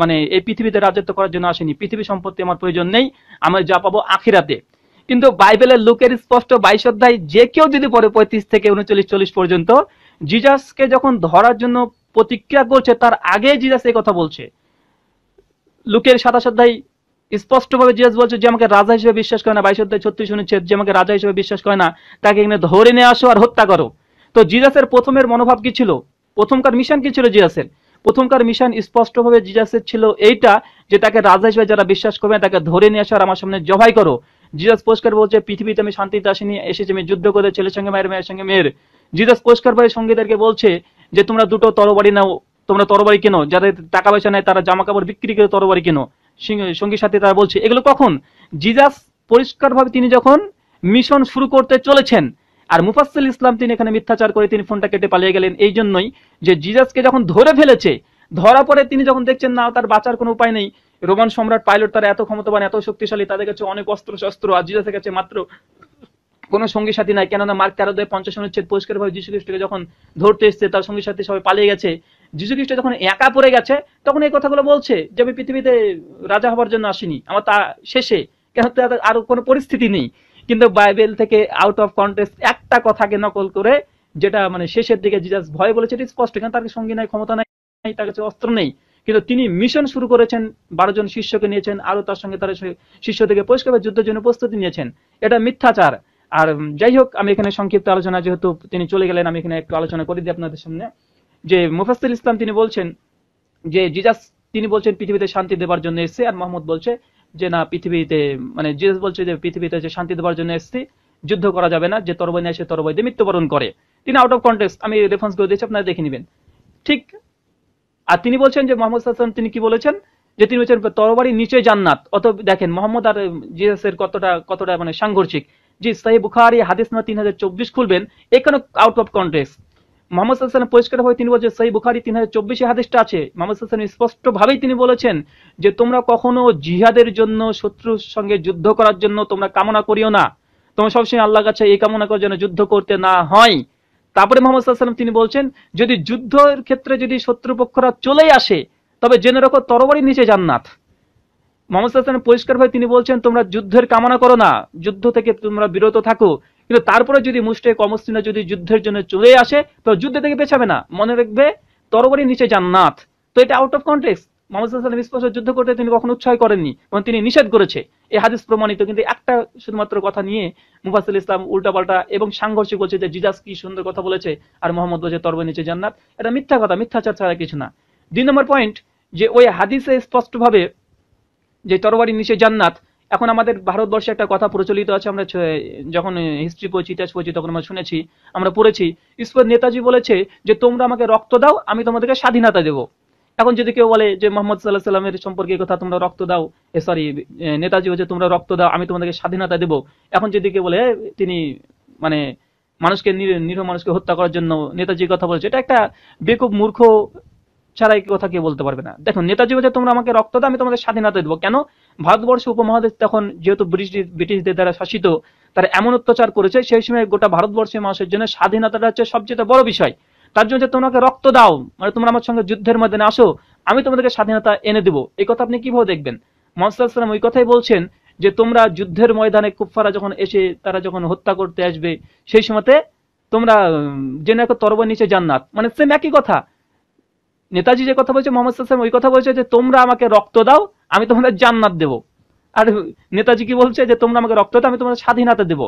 মানে এই পৃথিবীতে রাজত্ব করার জন্য আসিনি। পৃথিবী সম্পত্তি আমার প্রয়োজন নেই, আমি যা পাবো আখিরাতে। কিন্তু বাইবেলের লোকের স্পষ্ট বাইশ অধ্যায়, যে কেউ যদি পড়ে পঁয়ত্রিশ থেকে উনচল্লিশ, চল্লিশ পর্যন্ত জিজাসকে যখন ধরার জন্য প্রতিক্রিয়া করছে, তার আগে জিজাস এই কথা বলছে। লুকের সাতাশ অধ্যায় স্পষ্টভাবে জিজ্ঞেস বলছে যে আমাকে রাজা হিসেবে বিশ্বাস করে না, বাইশ অধ্যায় ছত্রিশ অনুচ্ছেদ, যে আমাকে রাজা হিসেবে বিশ্বাস করে না, তাকে এখানে ধরে নিয়ে আসো আর হত্যা করো। তো জিজাসের প্রথমের মনোভাব কি ছিল? প্রথমকার মিশন কি ছিল জিজাসের প্রথমকার মিশন স্পষ্টভাবে জিজাসের ছিল এইটা যে তাকে রাজা হিসেবে যারা বিশ্বাস করবে তাকে ধরে নিয়ে আসো আর আমার সামনে জবাই করো। জিজাস পরিষ্কার বলছে, পৃথিবীতে আমি শান্তিতে আসিনি, এসেছি আমি যুদ্ধ করে ছেলের সঙ্গে মায়ের, মেয়ের সঙ্গে মেয়ের। জিজাস পরিষ্কার ভাবে সঙ্গীদেরকে বলছে যে, তোমরা দুটো তরবারি নাও, তোমরা তরবারি কেনো? যাদের টাকা পয়সা নেয় তারা জামা কাপড় বিক্রি করে তরবারি কেনো? সঙ্গী সাথে তারা বলছে, এগুলো কখন? জিজাস পরিষ্কারভাবে তিনি যখন মিশন শুরু করতে চলেছেন, আর মুফাসসিল ইসলাম তিনি এখানে মিথ্যাচার করে তিনি ফোনটা কেটে পালিয়ে গেলেন, এই জন্যই যে জিজাসকে যখন ধরে ফেলেছে, ধরা পরে তিনি যখন দেখছেন, না, তার বাঁচার কোনো উপায় নেই। রোমান সম্রাট পাইলট তারা এত ক্ষমতাবান, এত শক্তিশালী, তাদের কাছে অনেক অস্ত্র শস্ত্র আর জিজাসের কাছে মাত্র কোনো সঙ্গী সাথী নাই। কেননা মার্ক তেরো দয় পঞ্চাশ অনুচ্ছেদ পরিষ্কার ভাবে যীশু খ্রিস্টকে যখন ধরতে এসছে, তার সঙ্গী সাথী সবাই পালিয়ে গেছে। যীশু খ্রিস্ট যখন একা পড়ে গেছে, তখন এই কথাগুলো বলছে যে, আমি পৃথিবীতে রাজা হবার জন্য আসিনি। আমার তা শেষে কেন আরও কোনো পরিস্থিতি নেই। কিন্তু বাইবেল থেকে আউট অফ কন্টেস্ট একটা কথাকে নকল করে, যেটা মানে শেষের দিকে জিজাস ভয় বলেছে, এটা স্পষ্ট। কেন তার সঙ্গী নাই, ক্ষমতা নাই, তার কাছে অস্ত্র নেই। কিন্তু তিনি মিশন শুরু করেছেন, বারো জন শিষ্যকে নিয়েছেন আরও তার সঙ্গে তার শিষ্য থেকে পরিষ্কার যুদ্ধের জন্য প্রস্তুতি নিয়েছেন। এটা মিথ্যাচার। আর যাই হোক, আমি এখানে সংক্ষিপ্ত আলোচনা, যেহেতু তিনি চলে গেলেন, আমি এখানে একটু আলোচনা করে দিই আপনাদের সামনে। যে মুফাসসিল ইসলাম তিনি বলছেন, যে জিজাস তিনি বলছেন পৃথিবীতে শান্তি দেবার জন্য এসেছে, আর মোহাম্মদ বলছে যে না, পৃথিবীতে মানে জিজাস বলছে যে পৃথিবীতে যে শান্তি দেবার জন্য এসেছি, যুদ্ধ করা যাবে না, যে তরবাই নিয়ে এসে তরবাই দিয়ে মৃত্যুবরণ করে। তিনি আউট অফ কন্টেক্সট আমি রেফারেন্স করে দিয়েছি, আপনারা দেখে নেবেন। ঠিক, আর তিনি বলছেন যে মোহাম্মদ সাল্লাম তিনি কি বলেছেন? যে তিনি বলছেন তরবারির নিচে জান্নাত অত দেখেন মোহাম্মদ আর জিজাসের কতটা কতটা মানে সাংঘর্ষিক। জি সাহি বুখারি হাদিস না তিন হাজার চব্বিশ খুলবেন এখানে আউট অফ কন্টেক্স মোহাম্মদ সাল্লাম পরিষ্কার ভাবে তিনি বলছেন সাহি বুখারি তিন হাজার চব্বিশে হাদিসটা আছে। মোহাম্মদ সাল্লাম স্পষ্ট ভাবেই তিনি বলেছেন যে, তোমরা কখনো জিহাদের জন্য শত্রুর সঙ্গে যুদ্ধ করার জন্য তোমরা কামনা করিও না। তোমরা সবসময় আল্লাহর কাছে এই কামনা করার জন্য যুদ্ধ করতে না হয়। তারপরে মোহাম্মদ সাল্লাম তিনি বলছেন, যদি যুদ্ধের ক্ষেত্রে যদি শত্রুপক্ষরা চলেই আসে, তবে জেনে রাখো তরবারির নিচে জান্নাত। মোহাম্মদ সাল্লাম পরিষ্কার ভাবে তিনি বলছেন, তোমরা যুদ্ধের কামনা করো না। যুদ্ধ থেকে তোমরা বিরত থাকো। কিন্তু তারপরে যদি মুষ্টে কমস্তিনা যদি যুদ্ধের জন্য চলে আসে, তো যুদ্ধ থেকে পেছাবে না। মনে রাখবে তরবারির নিচে জান্নাত। তো এটা আউট অফ কন্টেক্স মোহাম্মদ স্পষ্ট যুদ্ধ করতে তিনি কখনো উৎসাহ করেননি এবং তিনি নিষেধ করেছে। এই হাদিস প্রমাণিত, কিন্তু একটা শুধুমাত্র কথা নিয়ে মুফাসিল ইসলাম উল্টাপাল্টা এবং সাংঘর্ষিক বলছে যে জিজাস কি সুন্দর কথা বলেছে আর মোহাম্মদ বলছে তরবারির নিচে জান্নাত। এটা মিথ্যা কথা, মিথ্যাচার ছাড়া কিছু না। দুই নম্বর পয়েন্ট যে ওই হাদিসে স্পষ্টভাবে যে তরবারির নিচে জান্নাত এখন আমাদের ভারতবর্ষে একটা কথা প্রচলিত আছে, আমরা যখন হিস্ট্রি পড়ছি, ইতিহাস পড়ছি, তখন আমরা শুনেছি, আমরা পড়েছি, ঈশ্বর নেতাজি বলেছে যে, তোমরা আমাকে রক্ত দাও, আমি তোমাদেরকে স্বাধীনতা দেবো। এখন যদি কেউ বলে যে, মোহাম্মদ সাল্লাহ সাল্লামের সম্পর্কে কথা, তোমরা রক্ত দাও সরি নেতাজি বলছে, তোমরা রক্ত দাও, আমি তোমাদেরকে স্বাধীনতা দেবো। এখন যদি কেউ বলে তিনি মানে মানুষকে, নির- নিরীহ মানুষকে হত্যা করার জন্য নেতাজির কথা বলছে, এটা একটা বেকুব মূর্খ ছাড়া কথা কেউ বলতে পারবে না। দেখো নেতাজি বলছে, তোমরা আমাকে রক্ত দাও, আমি তোমাদের স্বাধীনতা দেবো। কেন? ভারতবর্ষ উপমহাদেশ তখন যেহেতু ব্রিটিশ ব্রিটিশদের দ্বারা শাসিত, তারা এমন অত্যাচার করেছে, সেই সময় গোটা ভারতবর্ষের মানুষের জন্য স্বাধীনতাটা হচ্ছে সবচেয়ে বড় বিষয়। তার জন্য যে তোমাকে রক্ত দাও মানে তোমরা আমার সঙ্গে যুদ্ধের মধ্যে আসো, আমি তোমাদেরকে স্বাধীনতা এনে দেবো। এই কথা আপনি কীভাবে দেখবেন? মোহাম্মদ সাল্লাম ওই কথাই বলছেন যে, তোমরা যুদ্ধের ময়দানে কুফারা যখন এসে তারা যখন হত্যা করতে আসবে, সেই সময়তে তোমরা জেনে রাখো তরবার নিচে জান্নাত। মানে সেম একই কথা। নেতাজি যে কথা বলছে, মোহাম্মদ ওই কথা বলছে যে, তোমরা আমাকে রক্ত দাও আমি তোমাদের জান্নাত দেব। আর নেতাজি কি বলছে যে, তোমরা আমাকে রক্ত আমি তোমাদের স্বাধীনতা দেব।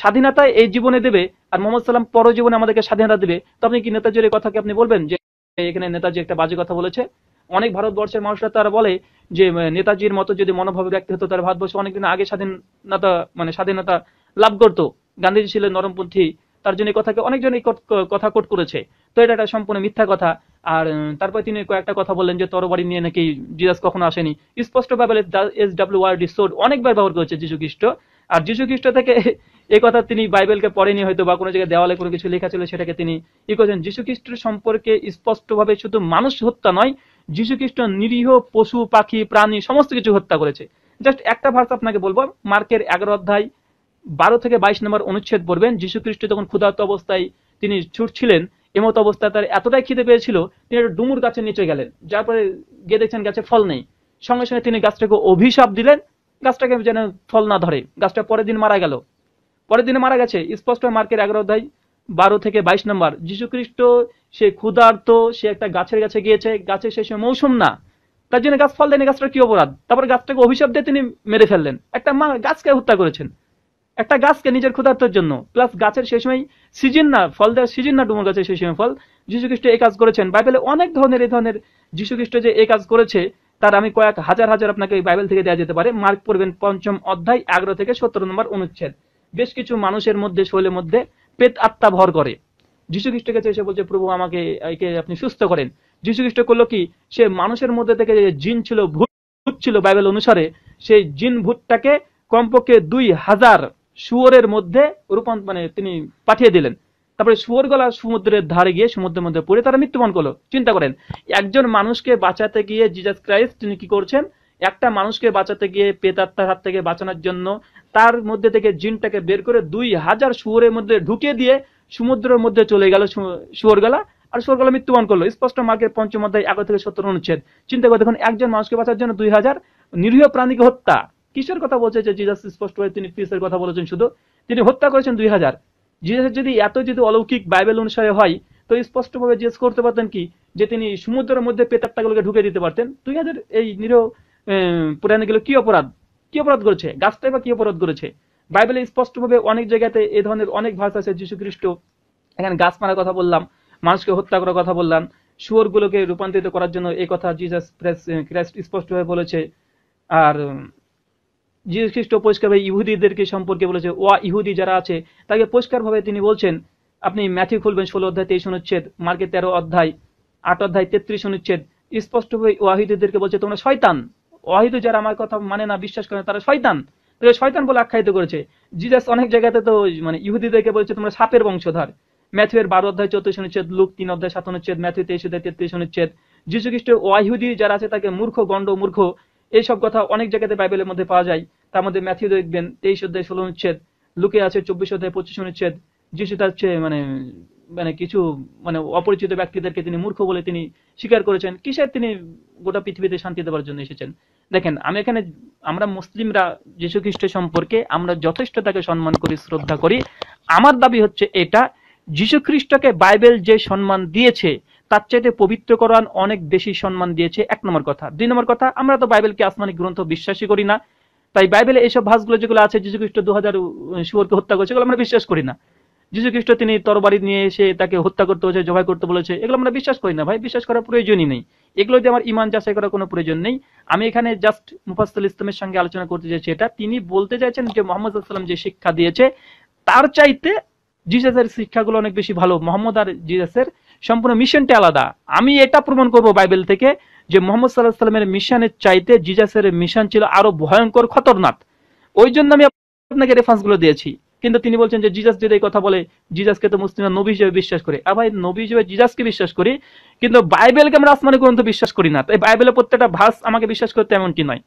স্বাধীনতা এই জীবনে দেবে আর মোহাম্মদ সাল্লাম পর জীবনে আমাদেরকে স্বাধীনতা দেবে। তো আপনি কি নেতাজির এই কথাকে আপনি বলবেন যে, এখানে নেতাজি একটা বাজে কথা বলেছে? অনেক ভারতবর্ষের মানুষরা তারা বলে যে, নেতাজির মতো যদি মনোভাবে ব্যক্তি হতো তার ভারতবর্ষ অনেকদিন আগে স্বাধীনতা মানে স্বাধীনতা লাভ করতো। গান্ধীজি ছিলেন নরমপন্থী, তার জন্য এই কথাকে অনেকজন এই কথা কোট করেছে। তো এটা একটা সম্পূর্ণ মিথ্যা কথা। আর তারপরে তিনি কয়েকটা কথা বললেন যে তরবারি নিয়ে নাকি জিজাস কখনো আসেনি। স্পষ্ট ভাবে এস ডাব্লিউ সোড অনেকবার ব্যবহার করেছে যীশু খ্রিস্ট আর যীশু খ্রিস্ট থেকে এই কথা তিনি বাইবেলকে পড়েনি হয়তো বা কোনো জায়গায় দেওয়ালে কোনো কিছু লেখা ছিল সেটাকে তিনি ই করেছেন। যীশু খ্রিস্টের সম্পর্কে স্পষ্টভাবে শুধু মানুষ হত্যা নয় যীশু খ্রিস্ট নিরীহ পশু, পাখি, প্রাণী সমস্ত কিছু হত্যা করেছে। জাস্ট একটা ভার্স আপনাকে বলব, মার্কের এগারো অধ্যায় বারো থেকে বাইশ নম্বর অনুচ্ছেদ পড়বেন। যীশু খ্রিস্ট যখন ক্ষুধার্ত অবস্থায় তিনি ছুটছিলেন এমত অবস্থায় তার এতটাই খিদে পেয়েছিল, তিনি একটা ডুমুর গাছের নিচে গেলেন। যার পরে গিয়ে দেখছেন গাছে ফল নেই। সঙ্গে সঙ্গে তিনি গাছটাকে অভিশাপ দিলেন, গাছটাকে যেন ফল না ধরে। গাছটা পরের দিন মারা গেল। পরের দিনে মারা গেছে, স্পষ্ট মার্কের এগারো অধ্যায় বারো থেকে বাইশ নম্বর। খ্রিস্ট সে ক্ষুধার্ত, সে একটা গাছের কাছে গিয়েছে গাছের শেষে মৌসুম না। তার জন্য গাছ ফল দেয়নি গাছটা কি অপরাধ? তারপর গাছটাকে অভিশাপ দিয়ে তিনি মেরে ফেললেন। একটা মা গাছকে হত্যা করেছেন। একটা গাছকে নিজের ক্ষুধার্তের জন্য। প্লাস গাছের সেই সময় সিজন না, ফল দেওয়ার সিজন না ডুমুর গাছের সেই সময় ফল। যীশু খ্রিস্ট এই কাজ করেছেন। বাইবেলে অনেক ধরনের এই ধরনের যীশু খ্রিস্ট যে এই কাজ করেছে, তার আমি কয়েক হাজার হাজার আপনাকে এই বাইবেল থেকে দেওয়া যেতে পারে। মার্ক পড়বেন পঞ্চম অধ্যায়, এগারো থেকে সতেরো নম্বর অনুচ্ছেদ। বেশ কিছু মানুষের মধ্যে, শৈলের মধ্যে পেট আত্মা ভর করে। যীশু খ্রিস্ট কাছে এসে বলছে, প্রভু, আমাকে, একে আপনি সুস্থ করেন। যীশু খ্রিস্ট করল কি? সে মানুষের মধ্যে থেকে যে জিন ছিল, ভূত ছিল বাইবেল অনুসারে, সেই জিন ভূতটাকে কমপক্ষে দুই হাজার শুয়োরের মধ্যে রূপান মানে তিনি পাঠিয়ে দিলেন। তারপরে শুয়োর গলা সমুদ্রের ধারে গিয়ে সমুদ্রের মধ্যে পড়ে তারা মৃত্যুবরণ করল। চিন্তা করেন, একজন মানুষকে বাঁচাতে গিয়ে জিজাস ক্রাইস্ট তিনি কি করছেন? একটা মানুষকে বাঁচাতে গিয়ে পেতাত্মার হাত থেকে বাঁচানোর জন্য তার মধ্যে থেকে জিনটাকে বের করে দুই হাজার শুয়োরের মধ্যে ঢুকে দিয়ে সমুদ্রের মধ্যে চলে গেল শুয়োর গলা। আর শুয়োর গলা মৃত্যুবরণ করল। স্পষ্ট মার্কের পঞ্চম অধ্যায় এগারো থেকে সত্তর অনুচ্ছেদ। চিন্তা করে দেখুন, একজন মানুষকে বাঁচার জন্য দুই হাজার নিরীহ প্রাণীকে হত্যা। কিসের কথা বলছে যে জিজাস স্পষ্ট হয়ে তিনি পিসের কথা বলেছেন শুধু? তিনি হত্যা করেছেন দুই হাজার। জিজাসের যদি এত যদি অলৌকিক বাইবেল অনুসারে হয়, তো স্পষ্টভাবে জিজ্ঞেস করতে পারতেন কি? যে তিনি সমুদ্রের মধ্যে পেতাত্তাগুলোকে ঢুকে দিতে পারতেন। দুই হাজার এই নিরীহ পুরাণীগুলো কি অপরাধ? কি অপরাধ করেছে? গাছটাই বা কি অপরাধ করেছে? বাইবেলে স্পষ্টভাবে অনেক জায়গাতে এই ধরনের অনেক ভাষা আছে যীশু খ্রিস্ট এখানে গাছ মারার কথা বললাম, মানুষকে হত্যা করার কথা বললাম, শুয়োরগুলোকে রূপান্তরিত করার জন্য এই কথা জিজাস ক্রাইস্ট স্পষ্টভাবে বলেছে। আর যীশু খ্রিস্ট পরিষ্কারভাবে ইহুদিদেরকে সম্পর্কে বলেছে ওয়া ইহুদি যারা আছে, তাকে পরিষ্কারভাবে তিনি বলছেন, আপনি ম্যাথিউ খুলবেন, ষোলো অধ্যায় তেইশ অনুচ্ছেদ মার্কে তেরো অধ্যায়, আট অধ্যায় তেত্রিশ অনুচ্ছেদ, স্পষ্টভাবে ওয়াহিদুদেরকে বলছে, তোমরা শয়তান। ওয়াহিদু যারা আমার কথা মানে না, বিশ্বাস করে তারা শয়তান। তাদের শয়তান বলে আখ্যায়িত করেছে। জিজাস অনেক জায়গাতে তো মানে ইহুদিদেরকে বলেছে, তোমরা সাপের বংশধর। ম্যাথুয়ের বারো অধ্যায় চৌত্রিশ অনুচ্ছেদ, লুক তিন অধ্যায় সাত অনুচ্ছেদ ম্যাথু তেইশ অধ্যায় তেত্রিশ অনুচ্ছেদ। যীশু খ্রিস্ট ওয়াহিদি যারা আছে, তাকে মূর্খ, গণ্ড, মূর্খ এইসব কথা অনেক জায়গাতে বাইবেলের মধ্যে পাওয়া যায়। তার মধ্যে ম্যাথিউ দেখবেন তেইশ অধ্যায় ষোলো অনুচ্ছেদ, লুকে আছে চব্বিশ অধ্যায় পঁচিশ অনুচ্ছেদ, যিশু তার মানে মানে কিছু মানে অপরিচিত ব্যক্তিদেরকে তিনি মূর্খ বলে তিনি স্বীকার করেছেন। কিসের তিনি গোটা পৃথিবীতে শান্তি দেওয়ার জন্য এসেছেন? দেখেন, আমি এখানে, আমরা মুসলিমরা যীশু খ্রিস্টের সম্পর্কে আমরা যথেষ্ট তাকে সম্মান করি, শ্রদ্ধা করি। আমার দাবি হচ্ছে এটা, যীশু খ্রিস্টকে বাইবেল যে সম্মান দিয়েছে তার চাইতে পবিত্র কোরআন অনেক বেশি সম্মান দিয়েছে। এক নম্বর কথা। দুই নম্বর কথা, আমরা তো বাইবেলকে আসমানি গ্রন্থ বিশ্বাসই করি না। তাই বাইবেলে এইসব ভাসগুলো যেগুলো আছে যীশু খ্রিস্ট দু হাজার শুয়োরকে হত্যা করেছে, এগুলো আমরা বিশ্বাস করি না। যীশু খ্রিস্ট তিনি তরবারি নিয়ে এসে তাকে হত্যা করতে হয়েছে জবাই করতে বলেছে, এগুলো আমরা বিশ্বাস করি না। ভাই, বিশ্বাস করার প্রয়োজনই নেই। এগুলো দিয়ে আমার ইমান যাচাই করার কোনো প্রয়োজন নেই। আমি এখানে জাস্ট মুফাসুল ইসলামের সঙ্গে আলোচনা করতে চাইছি এটা। তিনি বলতে চাইছেন যে মোহাম্মদ সাল্লাম যে শিক্ষা দিয়েছে, তার চাইতে জিজাসের শিক্ষাগুলো অনেক বেশি ভালো। মোহাম্মদ আর জিজাসের সম্পূর্ণ মিশনটা আলাদা। আমি এটা প্রমাণ করব বাইবেল থেকে যে মোহাম্মদ সাল্লাহ সাল্লামের মিশনের চাইতে জিজাসের মিশন ছিল আরও ভয়ঙ্কর, খতরনাক। ওই জন্য আমি আপনাকে রেফারেন্সগুলো দিয়েছি। কিন্তু তিনি বলছেন যে জিজাস যদি এই কথা বলে, জিজাসকে তো মুসলিমরা নবী হিসেবে বিশ্বাস করে। ভাই, নবী হিসেবে জিজাসকে বিশ্বাস করি, কিন্তু বাইবেলকে আমরা আসমানি গ্রন্থ বিশ্বাস করি না। তাই বাইবেলের প্রত্যেকটা ভাস আমাকে বিশ্বাস করতে এমনটি নয়।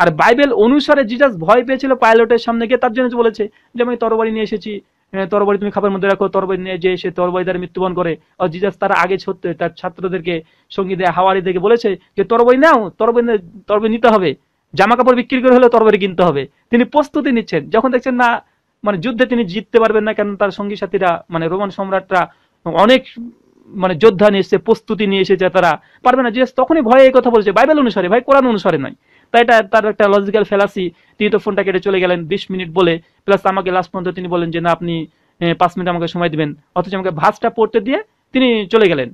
আর বাইবেল অনুসারে জিজাস ভয় পেয়েছিল পাইলটের সামনে গিয়ে, তার জন্য বলেছে যে আমি তরবারি নিয়ে এসেছি তরবারি তুমি খাবার মধ্যে রাখো তরবারি নিয়ে যে সে তরবারি দ্বারা মৃত্যুবরণ করে। আর জিজাস তারা আগে ছড়তে তার ছাত্রদেরকে সঙ্গী দেয় হাওয়ারিদেরকে বলেছে যে তরবারি নাও তরবারি তরবারি নিতে হবে। জামা কাপড় বিক্রি করে হলে তরবারি কিনতে হবে। তিনি প্রস্তুতি নিচ্ছেন। যখন দেখছেন না মানে যুদ্ধে তিনি জিততে পারবেন না, কেন তার সঙ্গী সাথীরা মানে রোমান সম্রাটরা অনেক মানে যোদ্ধা নিয়ে এসেছে, প্রস্তুতি নিয়ে এসেছে তারা। পারবে না যে তখনই ভয়ে এই কথা বলছে। বাইবেল অনুসারে, ভাই, কোরআন অনুসারে নয়। তাই এটা তার একটা লজিক্যাল ফেলাসি তিনি তো ফোনটা কেটে চলে গেলেন বিশ মিনিট বলে প্লাস আমাকে লাস্ট পর্যন্ত তিনি বলেন যে, না, আপনি পাঁচ মিনিট আমাকে সময় দিবেন। অথচ আমাকে ভাসটা পড়তে দিয়ে তিনি চলে গেলেন।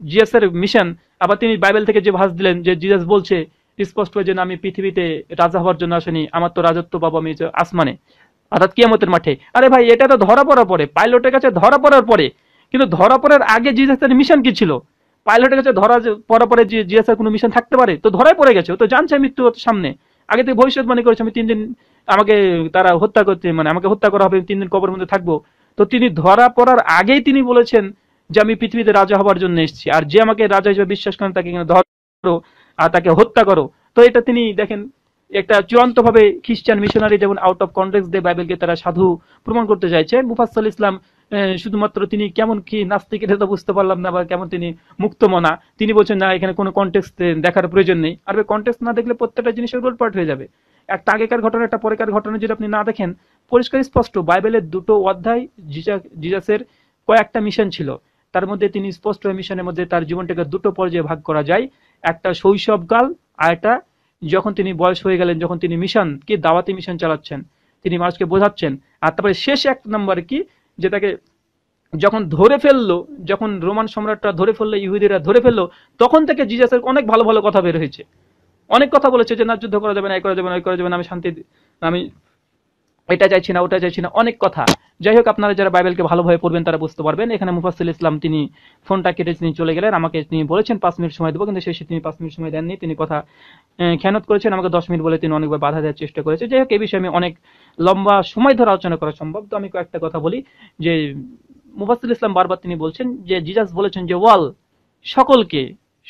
জিএস এর মিশন আবার তিনি বাইবেল থেকে যে ভাস দিলেন, যে জিএস বলছে স্পষ্ট হয়ে যেন, আমি পৃথিবীতে রাজা হওয়ার জন্য আসেনি, আমার তো রাজত্ব পাবো, আমি আসমানে। অর্থাৎ কিয়ামতের মাঠে। আরে ভাই, এটা তো ধরা পড়ার পরে, পাইলটের কাছে ধরা পড়ার পরে, কিন্তু ধরা পড়ার আগে জিজাসের মিশন কি ছিল? পাইলটের কাছে ধরা যে- পড়ার পরে যে জিএসআর কোনো মিশন থাকতে পারে, তো ধরাই পড়ে গেছে। তো জানছে মৃত্যু সামনে। আগে থেকে ভবিষ্যৎবাণী করেছে, আমি তিন দিন আমাকে তারা হত্যা করতে মানে আমাকে হত্যা করা হবে তিন দিন কবর মধ্যে থাকব। তো তিনি ধরা পড়ার আগেই তিনি বলেছেন যে আমি পৃথিবীতে রাজা হবার জন্য এসেছি। আর যে আমাকে রাজা হিসেবে বিশ্বাস করেন তাকে এখানে ধরো আর তাকে হত্যা করো। তো এটা তিনি দেখেন, একটা চূড়ান্ত ভাবে খ্রিস্টান মিশনারি যেমন আউট অফ কন্টেক্স দিয়ে বাইবেলকে তারা সাধু প্রমাণ করতে চাইছে। মুফাসসাল ইসলাম শুধুমাত্র তিনি কেমন কি নাস্তিক এটা তো বুঝতে পারলাম না বা কেমন তিনি মুক্তমনা। তিনি বলছেন, না, এখানে কোনো কন্টেক্স দেখার প্রয়োজন নেই। আর কন্টেক্স না দেখলে প্রত্যেকটা জিনিসের গোলপাট হয়ে যাবে। একটা আগেকার ঘটনা, একটা পরেকার ঘটনা যদি আপনি না দেখেন, পরিষ্কার স্পষ্ট, বাইবেলের দুটো অধ্যায় জিজা- জিজাসের কয়েকটা মিশন ছিল। তার মধ্যে তিনি স্পষ্ট মিশনের মধ্যে তার জীবনটাকে দুটো পর্যায়ে ভাগ করা যায়। একটা শৈশবকাল আর একটা যখন তিনি বয়স হয়ে গেলেন, যখন তিনি মিশন কি দাওয়াতি মিশন চালাচ্ছেন, তিনি মানুষকে বোঝাচ্ছেন। আর তারপরে শেষ এক নম্বর কি? যে তাকে যখন ধরে ফেলল, যখন রোমান সম্রাটরা ধরে ফেলল, ইহুদিরা ধরে ফেলল, তখন থেকে জিজাসের অনেক ভালো ভালো কথা বের হয়েছে। অনেক কথা বলেছে যে, না, যুদ্ধ করা যাবে না এই করা যাবে না, ওই করা যাবে না, আমি শান্তি, আমি এটা চাইছি না, ওটা চাইছি না। অনেক কথা। যাই হোক, আপনারা যারা বাইবেলকে ভালোভাবে পড়বেন, তারা বুঝতে পারবেন। এখানে মুফাসিল ইসলাম তিনি ফোনটা কেটে তিনি চলে গেলেন। আমাকে তিনি বলেছেন, পাঁচ মিনিট সময় দেবো। কিন্তু শেষে তিনি পাঁচ মিনিট সময় দেননি। তিনি কথা খেয়ানত করেছেন। আমাকে দশ মিনিট বলে তিনি অনেকবার বাধা দেওয়ার চেষ্টা করেছে। যাই হোক এই বিষয়ে আমি অনেক লম্বা সময় ধরে আলোচনা করা সম্ভব। তো আমি কয়েকটা কথা বলি। যে মুফাসিল ইসলাম বারবার তিনি বলছেন যে, জিজাস বলেছেন যে, ওয়াল, সকলকে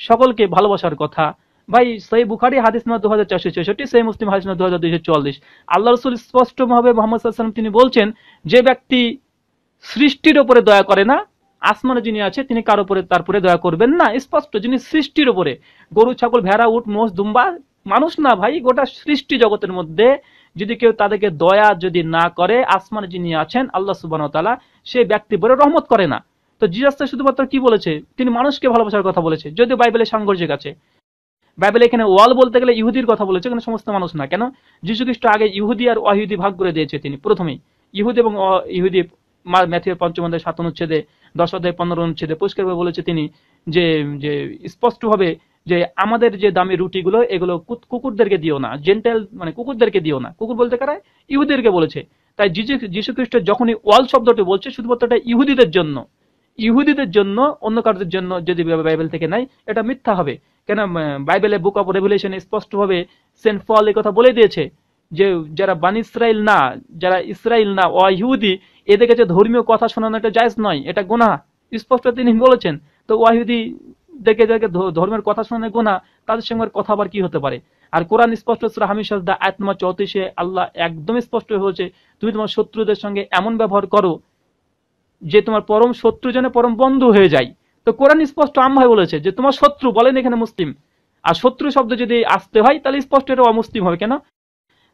সকলকে ভালোবাসার কথা। ভাই সেই বুখারি হাদিস নম্বর দু হাজার চারশো ছেষট্টি সেই মুসলিম হাদিস নম্বর দু হাজার দুইশো চুয়াল্লিশ। আল্লাহ রসুল স্পষ্টভাবে মোহাম্মদ সাল্লাম তিনি বলছেন, যে ব্যক্তি সৃষ্টির ওপরে দয়া করে না, আসমানে যিনি আছে, তিনি কার উপরে, তার উপরে দয়া করবেন না। স্পষ্ট, যিনি সৃষ্টির উপরে, গরু, ছাগল, ভেড়া, উট, মোষ, দুম্বা, মানুষ না ভাই, গোটা সৃষ্টি জগতের মধ্যে যদি কেউ তাদেরকে দয়া যদি না করে, আসমানে যিনি আছেন, আল্লাহ সুবান তালা সেই ব্যক্তি বলে রহমত করে না। তো জিজাস্তা শুধুমাত্র কি বলেছে? তিনি মানুষকে ভালোবাসার কথা বলেছে। যদিও বাইবেলে সাংঘর্ষিক আছে। বাইবেলে এখানে ওয়াল বলতে গেলে ইহুদির কথা বলেছে, এখানে সমস্ত মানুষ না। কেন? যীশু খ্রিস্ট আগে ইহুদি আর অহিহুদি ভাগ করে দিয়েছে তিনি প্রথমেই। ইহুদি এবং ইহুদি ম্যাথিউর পঞ্চম সাত অনুচ্ছেদে, দশ অধ্যায় পনেরো অনুচ্ছেদে পরিষ্কারভাবে বলেছে তিনি যে যে স্পষ্টভাবে যে আমাদের যে দামি রুটিগুলো, এগুলো কুকুরদেরকে দিও না জেন্টাইল মানে কুকুরদেরকে দিও না। কুকুর বলতে কারা? ইহুদিদেরকে বলেছে। তাই যীশু খ্রিস্ট যখনই ওয়াল শব্দটি বলছে শুধুমাত্র এটা ইহুদিদের জন্য। ইহুদিদের জন্য, অন্য কারোর জন্য যদি বাইবেল থেকে নাই এটা মিথ্যা হবে। কেন বাইবেলে বুক অফ রেভুলেশনে স্পষ্টভাবে সেন্ট পল এই কথা বলে দিয়েছে যে যারা বান ইসরায়েল না, যারা ইসরায়েল না ও ইহুদি এদের কাছে ধর্মীয় কথা শোনানো এটা জায়জ নয়, এটা গোনা স্পষ্ট তিনি বলেছেন। তো ওয়াহিদি দেখে যাকে ধ- ধর্মের কথা শুনে গোনা তাদের সঙ্গে কথা আবার কি হতে পারে? আর কোরআন স্পষ্ট, সুরা হামিশাস দা আয়াত নম্বর চৌত্রিশে আল্লাহ একদম স্পষ্ট হয়েছে তুমি তোমার শত্রুদের সঙ্গে এমন ব্যবহার করো যে তোমার পরম শত্রু যেন পরম বন্ধু হয়ে যায়। তো কোরআন স্পষ্ট আম্মায় বলেছে যে, তোমার শত্রু, বলেন এখানে মুসলিম, আর শত্রু শব্দ যদি আসতে হয়, তাহলে স্পষ্ট এটা অমুসলিম হবে, কেন?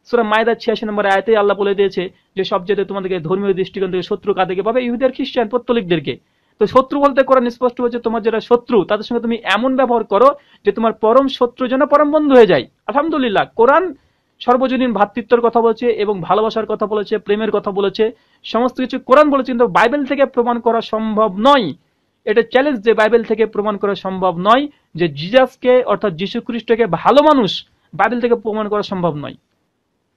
সুরা মায়দার ছিয়াশি নম্বর আয়াতে আল্লাহ বলে দিয়েছে যে সব যেতে তোমাদেরকে ধর্মীয় দৃষ্টিকোণ থেকে শত্রু কাদেরকে পাবে? ইহুদের খ্রিস্টান, পত্তলিকদেরকে। তো শত্রু বলতে করেন স্পষ্ট হচ্ছে তোমার যারা শত্রু, তাদের সঙ্গে তুমি এমন ব্যবহার করো যে তোমার পরম শত্রু যেন পরম বন্ধু হয়ে যায়। আলহামদুলিল্লাহ, কোরআন সর্বজনীন ভ্রাতৃত্বের কথা বলেছে এবং ভালোবাসার কথা বলেছে, প্রেমের কথা বলেছে, সমস্ত কিছু কোরআন বলেছে, কিন্তু বাইবেল থেকে প্রমাণ করা সম্ভব নয়। এটা চ্যালেঞ্জ যে বাইবেল থেকে প্রমাণ করা সম্ভব নয় যে জিজাসকে, অর্থাৎ যীশু খ্রিস্টকে ভালো মানুষ বাইবেল থেকে প্রমাণ করা সম্ভব নয়।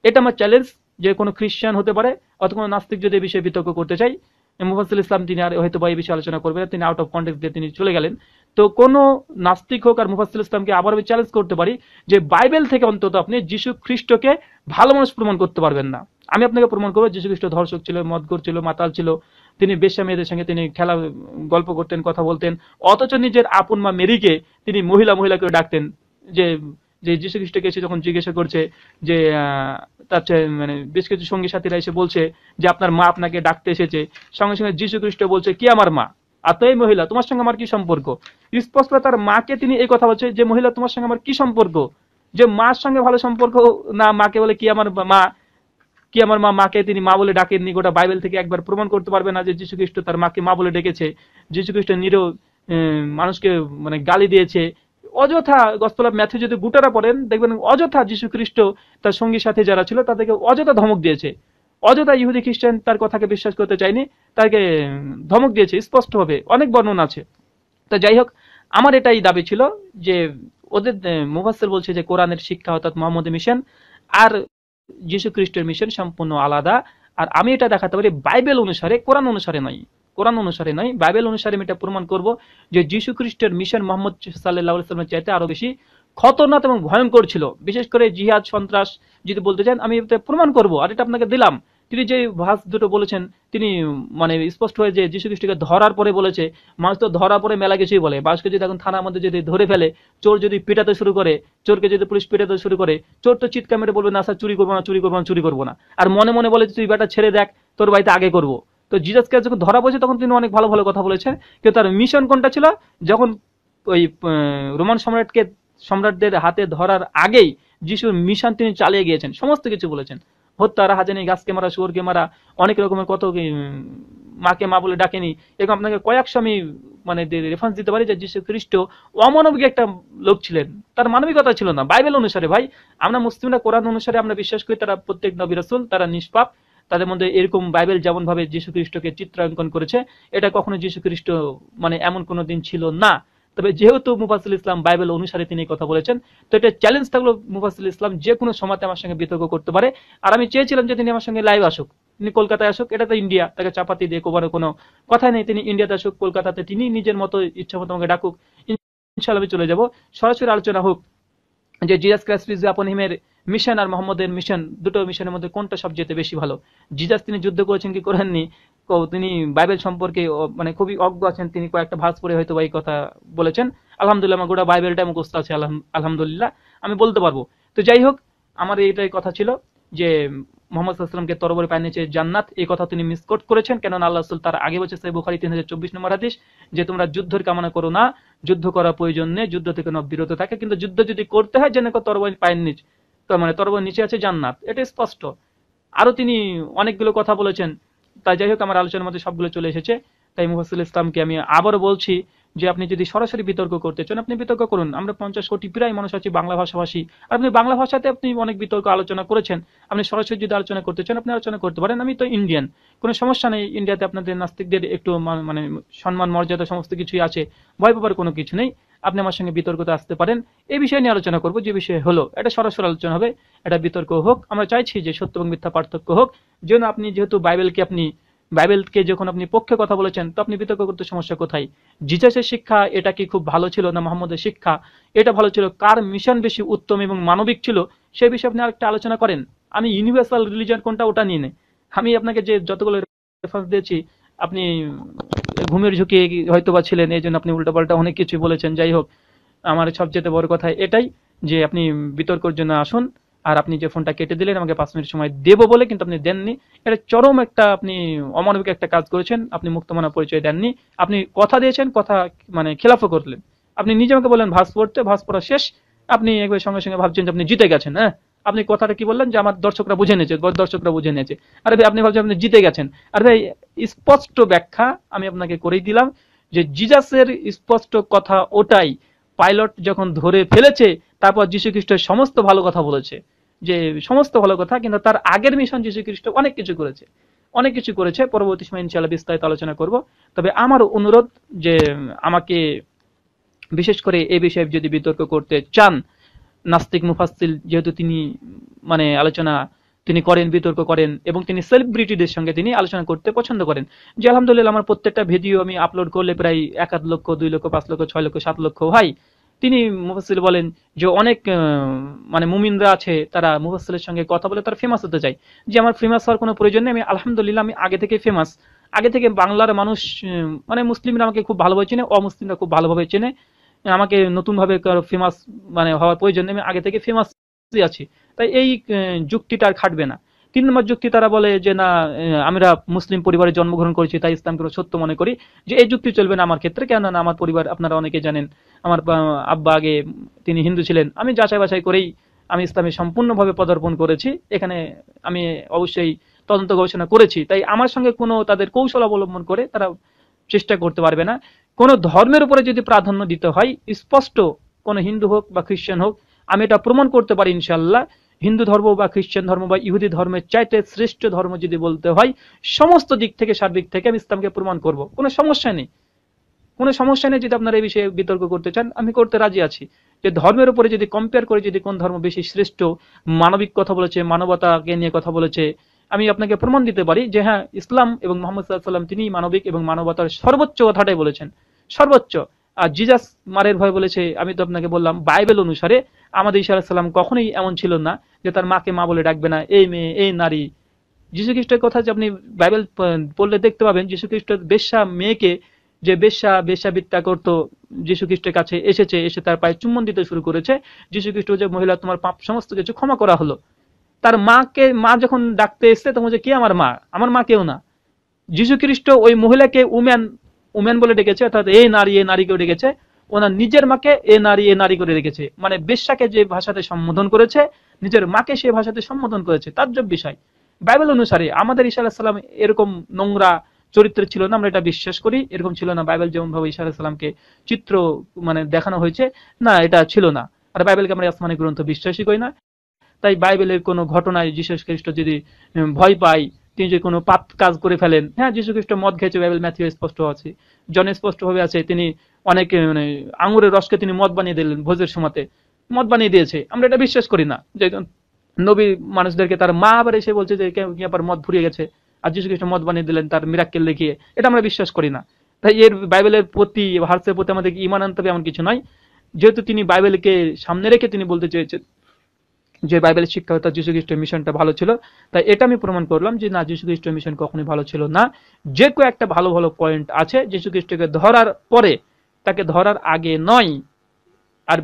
এটা আমার চ্যালেঞ্জ যে কোনো খ্রিস্টান হতে পারে অথবা কোনো নাস্তিক যদি বিষয়ে বিতর্ক করতে চাই মুফাসিল ইসলাম তিনি আর হয়তো বা এই বিষয়ে আলোচনা করবেন তিনি আউট অফ কন্টেক্ট দিয়ে তিনি চলে গেলেন। তো কোনো নাস্তিক হোক আর মুফাসিল ইসলামকে আবার আমি চ্যালেঞ্জ করতে পারি যে বাইবেল থেকে অন্তত আপনি যীশু খ্রিস্টকে ভালো মানুষ প্রমাণ করতে পারবেন না। আমি আপনাকে প্রমাণ করব, যীশু খ্রিস্ট ধর্ষক ছিল মদগর ছিল, মাতাল ছিল, তিনি বেশ্যা মেয়েদের সঙ্গে তিনি খেলা, গল্প করতেন, কথা বলতেন, অথচ নিজের আপন মা মেরিকে তিনি মহিলা মহিলা করে ডাকতেন যে যে যীশু খ্রিস্টকে এসে যখন জিজ্ঞাসা করছে যে তার মানে বেশ কিছু সঙ্গী সাথীরা এসে বলছে যে আপনার মা আপনাকে ডাকতে এসেছে। সঙ্গে সঙ্গে যীশু খ্রিস্ট বলছে কি আমার মা? আর তো এই মহিলা তোমার সঙ্গে আমার কি সম্পর্ক? স্পষ্ট তার মাকে তিনি এই কথা বলছে যে মহিলা তোমার সঙ্গে আমার কি সম্পর্ক? যে মার সঙ্গে ভালো সম্পর্ক না মাকে বলে কি আমার মা? কি আমার মা মাকে তিনি মা বলে ডাকেননি। গোটা বাইবেল থেকে একবার প্রমাণ করতে পারবে না যে যীশু খ্রিস্ট তার মাকে মা বলে ডেকেছে। যীশু খ্রিস্ট নিরো আহ, মানুষকে মানে গালি দিয়েছে। অযথা, গসপেল অফ যদি গুটারা পড়েন, দেখবেন অযথা যীশু খ্রিস্ট তার সঙ্গী সাথে যারা ছিল, তাদেরকে অযথা ধমক দিয়েছে। অযথা ইহুদি খ্রিস্টান তার কথাকে বিশ্বাস করতে চায়নি, তাকে ধমক দিয়েছে স্পষ্টভাবে, অনেক বর্ণনা আছে। তো যাই হোক, আমার এটাই দাবি ছিল যে, ওদের মুফাসসির বলছে যে, কোরআনের শিক্ষা অর্থাৎ মোহাম্মদ মিশন আর যীশু খ্রিস্টের মিশন সম্পূর্ণ আলাদা। আর আমি এটা দেখাতে পারি বাইবেল অনুসারে, কোরআন অনুসারে নয়। কোরআন অনুসারে নয়, বাইবেল অনুসারে আমি এটা প্রমাণ করব যে যীশু খ্রিস্টের মিশন মোহাম্মদ সাল্লাহ চাইতে আরও বেশি খতরনাক এবং ভয়ঙ্কর ছিল। বিশেষ করে জিহাদ, সন্ত্রাস যদি বলতে চান, আমি প্রমাণ করব। আর এটা আপনাকে দিলাম। তিনি যে ভাস দুটো বলেছেন, তিনি মানে স্পষ্ট হয়ে যে যীশু খ্রিস্টকে ধরার পরে বলেছে, মানুষ তো ধরার পরে মেলা কিছুই বলে। বাসকে যদি এখন থানার মধ্যে যদি ধরে ফেলে, চোর যদি পিটাতে শুরু করে, চোরকে যদি পুলিশ পিটাতে শুরু করে, চোর তো চিৎকার মেরে বলবে, না স্যার, চুরি করব না, চুরি করব না, চুরি করব না। আর মনে মনে বলে, তুই বেটা ছেড়ে দেখ, তোর বাড়িতে আগে করব। তো জিজাসকে যখন ধরা পড়েছে, তখন তিনি অনেক ভালো ভালো কথা বলেছেন। কিন্তু তার মিশন কোনটা ছিল? যখন ওই রোমান সম্রাটকে, সম্রাটদের হাতে ধরার আগেই যিশুর মিশন তিনি চালিয়ে গিয়েছেন। সমস্ত কিছু বলেছেন। হত্যা রাহাজানি গাছকে মারা, শুয়োরকে মারা, অনেক রকমের কত মাকে মা বলে ডাকেনি। এরকম আপনাকে কয়েকশো আমি মানে রেফারেন্স দিতে পারি যে যীশু খ্রিস্ট অমানবিক একটা লোক ছিলেন। তার মানবিকতা ছিল না। বাইবেল অনুসারে ভাই, আমরা মুসলিমরা কোরআন অনুসারে আমরা বিশ্বাস করি, তারা প্রত্যেক নবী রাসূল, তারা নিষ্পাপ। তাদের মধ্যে এরকম বাইবেল যেমন ভাবে যীশু খ্রিস্টকে চিত্রাঙ্কন করেছে, এটা কখনো যীশু খ্রিস্ট মানে এমন কোনো দিন ছিল না। তবে যেহেতু মুফাসিল ইসলাম বাইবেল অনুসারে তিনি কথা বলেছেন, তো এটা চ্যালেঞ্জ থাকল মুফাসিল ইসলাম যে কোনো সময়তে আমার সঙ্গে বিতর্ক করতে পারে। আর আমি চেয়েছিলাম যে তিনি আমার সঙ্গে লাইভ আসুক। তিনি কলকাতায় আসুক, এটা তো ইন্ডিয়া, তাকে চাপাতি দিয়ে কোবারও কোনো কথা নেই। তিনি ইন্ডিয়াতে আসুক, কলকাতাতে তিনি নিজের মতো ইচ্ছা মতো আমাকে ডাকুক। ইনশাল্লাহ আমি চলে যাব। সরাসরি আলোচনা হোক যে জিজাস ক্রাইস্ট ইজ আপন হিমের মিশন আর মোহাম্মদের মিশন, দুটো মিশনের মধ্যে কোনটা সবচেয়ে বেশি ভালো? জিজাস তিনি যুদ্ধ করেছেন কি করেননি? তিনি বাইবেল সম্পর্কে মানে খুবই অজ্ঞ আছেন, তিনি কয়েকটা ভাস পড়ে হয়তো এই কথা বলেছেন। আলহামদুলিল্লাহ, আমার গোটা বাইবেলটা মুখস্থ আছে আলহামদুলিল্লাহ, আমি বলতে পারব। তো যাই হোক, আমার এইটাই কথা ছিল যে, মোহাম্মদ সাল্লামকে তরবরে পায় নিচে জান্নাত, এই কথা তিনি মিসকোট করেছেন, কেননা আল্লাহ রাসূল তার আগে বলছে সেই বুখারি তিন হাজার চব্বিশ নম্বর হাদিস যে, তোমরা যুদ্ধের কামনা করো না, যুদ্ধ করার প্রয়োজন নেই, যুদ্ধ থেকে না বিরত থাকে। কিন্তু যুদ্ধ যদি করতে হয়, যেন তরবারি পায়ের নিচ তো মানে তর্ব নিচে আছে জান্নাত। এটা স্পষ্ট। আরও তিনি অনেকগুলো কথা বলেছেন। তাই যাই হোক, আমার আলোচনার মধ্যে সবগুলো চলে এসেছে। তাই মুফাসুল ইসলামকে আমি আবারও বলছি যে আপনি যদি সরাসরি বিতর্ক করতে চান, আপনি বিতর্ক করুন। আমরা পঞ্চাশ কোটি প্রায় মানুষ আছি বাংলা ভাষাভাষী। আর আপনি বাংলা ভাষাতে আপনি অনেক বিতর্ক আলোচনা করেছেন। আপনি সরাসরি যদি আলোচনা করতে চান, আপনি আলোচনা করতে পারেন। আমি তো ইন্ডিয়ান কোনো সমস্যা নেই। ইন্ডিয়াতে আপনাদের নাস্তিকদের একটু মানে সম্মান, মর্যাদা সমস্ত কিছুই আছে। ভয় পাবার কোনো কিছু নেই। আপনি আমার সঙ্গে বিতর্কতে আসতে পারেন। এই বিষয় নিয়ে আলোচনা করব। যে বিষয়ে হলো, এটা সরাসরি আলোচনা হবে। এটা বিতর্ক হোক। আমরা চাইছি যে সত্য এবং মিথ্যা পার্থক্য হোক। যেন আপনি যেহেতু বাইবেলকে আপনি বাইবেলকে যখন আপনি পক্ষে কথা বলেছেন, তো আপনি বিতর্ক করতে সমস্যা কোথায়? জিজাসের শিক্ষা, এটা কি খুব ভালো ছিল না মোহাম্মদের শিক্ষা? এটা ভালো ছিল কার মিশন বেশি উত্তম এবং মানবিক ছিল? সেই বিষয়ে আপনি আরেকটা আলোচনা করেন। আমি ইউনিভার্সাল রিলিজন কোনটা ওটা নিয়ে নেই। আমি আপনাকে যে যতগুলো রেফারেন্স দিয়েছি, আপনি ঘুমের ঝুঁকি হয়তো বা ছিলেন, এই জন্য আপনি উল্টোপাল্টা অনেক কিছু বলেছেন। যাই হোক, আমার সবচেয়ে বড় কথা এটাই যে আপনি বিতর্কের জন্য আসুন। আর আপনি যে ফোনটা কেটে দিলেন, আমাকে পাঁচ মিনিট সময় দেবো বলে কিন্তু আপনি দেননি। এটা চরম একটা আপনি অমানবিক একটা কাজ করেছেন। আপনি মুক্তমানা পরিচয় দেননি। আপনি কথা দিয়েছেন, কথা মানে খেলাফও করলেন। আপনি নিজে আমাকে বললেন, ভাস পড়তে, ভাস পড়া শেষ। আপনি একবার সঙ্গে সঙ্গে ভাবছেন যে আপনি জিতে গেছেন হ্যাঁ? আপনি কথাটা কি বললেন? যে আমার দর্শকরা বুঝে নিয়েছে দর্শকরা বুঝে নিয়েছে। আরে ভাই, আপনি ভাবছেন আপনি জিতে গেছেন। আর ভাই, স্পষ্ট ব্যাখ্যা আমি আপনাকে করেই দিলাম যে জিজাসের স্পষ্ট কথা ওটাই। পাইলট যখন ধরে ফেলেছে, তারপর যীশু খ্রিস্টের সমস্ত ভালো কথা বলেছে। যে সমস্ত ভালো কথা, কিন্তু তার আগের মিশন যীশু খ্রিস্ট অনেক কিছু করেছে। অনেক কিছু করেছে, পরবর্তী সময় ইনশাআল্লাহ বিস্তারিত আলোচনা করব। তবে আমার অনুরোধ যে, আমাকে বিশেষ করে এই বিষয়ে যদি বিতর্ক করতে চান, নাস্তিক মুফাসিল যেহেতু তিনি মানে আলোচনা তিনি করেন, বিতর্ক করেন, এবং তিনি সেলিব্রিটিদের সঙ্গে তিনি আলোচনা করতে পছন্দ করেন, যে আলহামদুলিল্লাহ আমার প্রত্যেকটা ভিডিও আমি আপলোড করলে প্রায় এক আধ লক্ষ, দুই লক্ষ, পাঁচ লক্ষ, ছয় লক্ষ, সাত লক্ষ হয়। তিনি মুফাসিল বলেন যে অনেক মানে মুমিনরা আছে, তারা মুফাসিলের সঙ্গে কথা বলে তারা ফেমাস হতে চায়। যে আমার ফেমাস হওয়ার কোনো প্রয়োজন নেই, আমি আলহামদুলিল্লাহ আমি আগে থেকে ফেমাস আগে থেকে বাংলার মানুষ মানে মুসলিমরা আমাকে খুব ভালোভাবে চেনে, অমুসলিমরা খুব ভালোভাবে চেনে। আমাকে নতুনভাবে ফেমাস মানে হওয়ার প্রয়োজন নেই, আমি আগে থেকে ফেমাস আছি। তাই এই যুক্তিটা আর খাটবে না। তিন নম্বর যুক্তি তারা বলে যে, না আমরা মুসলিম পরিবারে জন্মগ্রহণ করেছি, তাই ইসলামকে সত্য মনে করি। যে, এই যুক্তি চলবে না আমার ক্ষেত্রে। কেননা আমার পরিবার, আপনারা অনেকে জানেন, আমার আব্বা আগে তিনি হিন্দু ছিলেন। আমি যাচাই বাছাই করেই আমি ইসলামে সম্পূর্ণভাবে পদার্পণ করেছি। এখানে আমি অবশ্যই তদন্ত গবেষণা করেছি। তাই আমার সঙ্গে কোনো তাদের কৌশল অবলম্বন করে তারা চেষ্টা করতে পারবে না। কোনো ধর্মের উপরে যদি প্রাধান্য দিতে হয়, স্পষ্ট কোনো হিন্দু হোক বা খ্রিস্টান হোক, আমি এটা প্রমাণ করতে পারি ইনশাল্লাহ হিন্দু ধর্ম বা খ্রিস্টান ধর্ম বা ইহুদি ধর্মের চাইতে শ্রেষ্ঠ ধর্ম যদি বলতে হয়, সমস্ত দিক থেকে, সার্বিক থেকে আমি ইসলামকে প্রমাণ করব। কোনো সমস্যা নেই। কোনো সমস্যা নেই যদি আপনারা এই বিষয়ে বিতর্ক করতে চান, আমি করতে রাজি আছি। যে ধর্মের উপরে যদি কম্পেয়ার করে যদি কোন ধর্ম বেশি শ্রেষ্ঠ, মানবিক কথা বলেছে, মানবতাকে নিয়ে কথা বলেছে, আমি আপনাকে প্রমাণ দিতে পারি যে হ্যাঁ ইসলাম এবং মোহাম্মদ সাল্লাম তিনি মানবিক এবং মানবতার সর্বোচ্চ কথাটাই বলেছেন। সর্বোচ্চ। আর জিজাস মারের ভয় বলেছে, আমি তো আপনাকে বললাম, বাইবেল অনুসারে আমাদের ঈশা সাল্লাম কখনোই এমন ছিল না যে তার মাকে মা বলে ডাকবে না, এই মেয়ে, এই নারী। যীশু খ্রিস্টের কথা যে আপনি বাইবেল পড়লে দেখতে পাবেন যীশু খ্রিস্ট বেশ্যা মেয়েকে যে বেশ্যা বেশ্যাবিদ্যা করতো যীশু খ্রিস্টের কাছে এসেছে, এসে তার পায়ে চুম্বন দিতে শুরু করেছে। যীশু খ্রিস্ট যে মহিলা, তোমার পাপ সমস্ত কিছু ক্ষমা করা হলো। তার মাকে, মা যখন ডাকতে এসছে, তখন যে কে আমার মা? আমার মা কেউ না। যীশু খ্রিস্ট ওই মহিলাকে উম্যান উম্যান বলে ডেকেছে, অর্থাৎ এ নারী এই নারীকেও ডেকেছে, ওনার নিজের মাকে এ নারী এ নারী করে রেখেছে। মানে বেশ্যাকে যে ভাষাতে সম্বোধন করেছে, নিজের মাকে সে ভাষাতে সম্বোধন করেছে, তাজ্জব বিষয়। বাইবেল অনুসারে আমাদের ঈশা আলাহিসাল্লাম এরকম নোংরা চরিত্র ছিল না, আমরা এটা বিশ্বাস করি, এরকম ছিল না, বাইবেল যেমন ভাবে ঈশা আলাহিসাল্লামকে চিত্র মানে দেখানো হয়েছে, না, এটা ছিল না। আর বাইবেলকে আমরা আসমানি গ্রন্থ বিশ্বাসই করি না। তাই বাইবেলের কোনো ঘটনায় যীশু খ্রিস্ট যদি ভয় পায় তিনি যদি কোনো পাপ কাজ করে ফেলেন হ্যাঁ যীশু খ্রিস্ট মদ খেয়েছে, বাইবেল ম্যাথিউ স্পষ্ট আছে, জন স্পষ্ট ভাবে আছে, তিনি অনেক মানে আঙুরের রসকে তিনি মদ বানিয়ে দিলেন ভোজের সময়তে। মদ বানিয়ে দিয়েছে। আমরা এটা বিশ্বাস করি না যে নবী মানুষদেরকে তার মা আবার এসে বলছে যে আবার মদ ফুরিয়ে গেছে? আর যীশু খ্রিস্ট মদ বানিয়ে দিলেন তার মিরাক্কেল দেখিয়ে। এটা আমরা বিশ্বাস করি না। তাই এর বাইবেলের প্রতি হার্সের প্রতি আমাদের ইমান আনতে হবে এমন কিছু নয়। যেহেতু তিনি বাইবেলকে সামনে রেখে তিনি বলতে চেয়েছেন যে বাইবেলের শিক্ষা অর্থাৎ যীশু খ্রিস্টের মিশনটা ভালো ছিল, তাই এটা আমি প্রমাণ করলাম যে না, যীশু খ্রিস্টের মিশন কখনোই ভালো ছিল না। যে কয়েকটা ভালো ভালো পয়েন্ট আছে যীশু খ্রিস্টকে ধরার পরে, তাকে ধরার আগে নয়। আর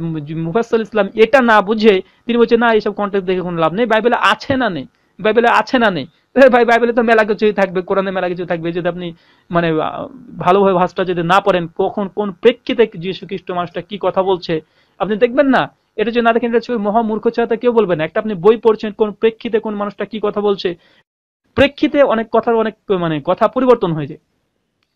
মুফাসল ইসলাম এটা না বুঝে তিনি বলছে, না, এইসব কন্টেন্ট দেখে কোনো লাভ নেই। বাইবেলে আছে না নেই বাইবেলে আছে না নেই ভাই, বাইবেলে তো মেলা কিছুই থাকবে, কোরআনে মেলা কিছু থাকবে। যদি আপনি মানে ভালোভাবে ভাষটা যদি না পড়েন, কখন, কোন প্রেক্ষিতে যীশু খ্রিস্ট মানুষটা কি কথা বলছে, আপনি দেখবেন না এটা যদি না দেখেন, এটা হচ্ছে মহা ছাড়া কেউ বলবে না। একটা আপনি বই পড়ছেন, কোন প্রেক্ষিতে কোন মানুষটা কি কথা বলছে, প্রেক্ষিতে অনেক কথার অনেক মানে কথা পরিবর্তন হয়ে যায়।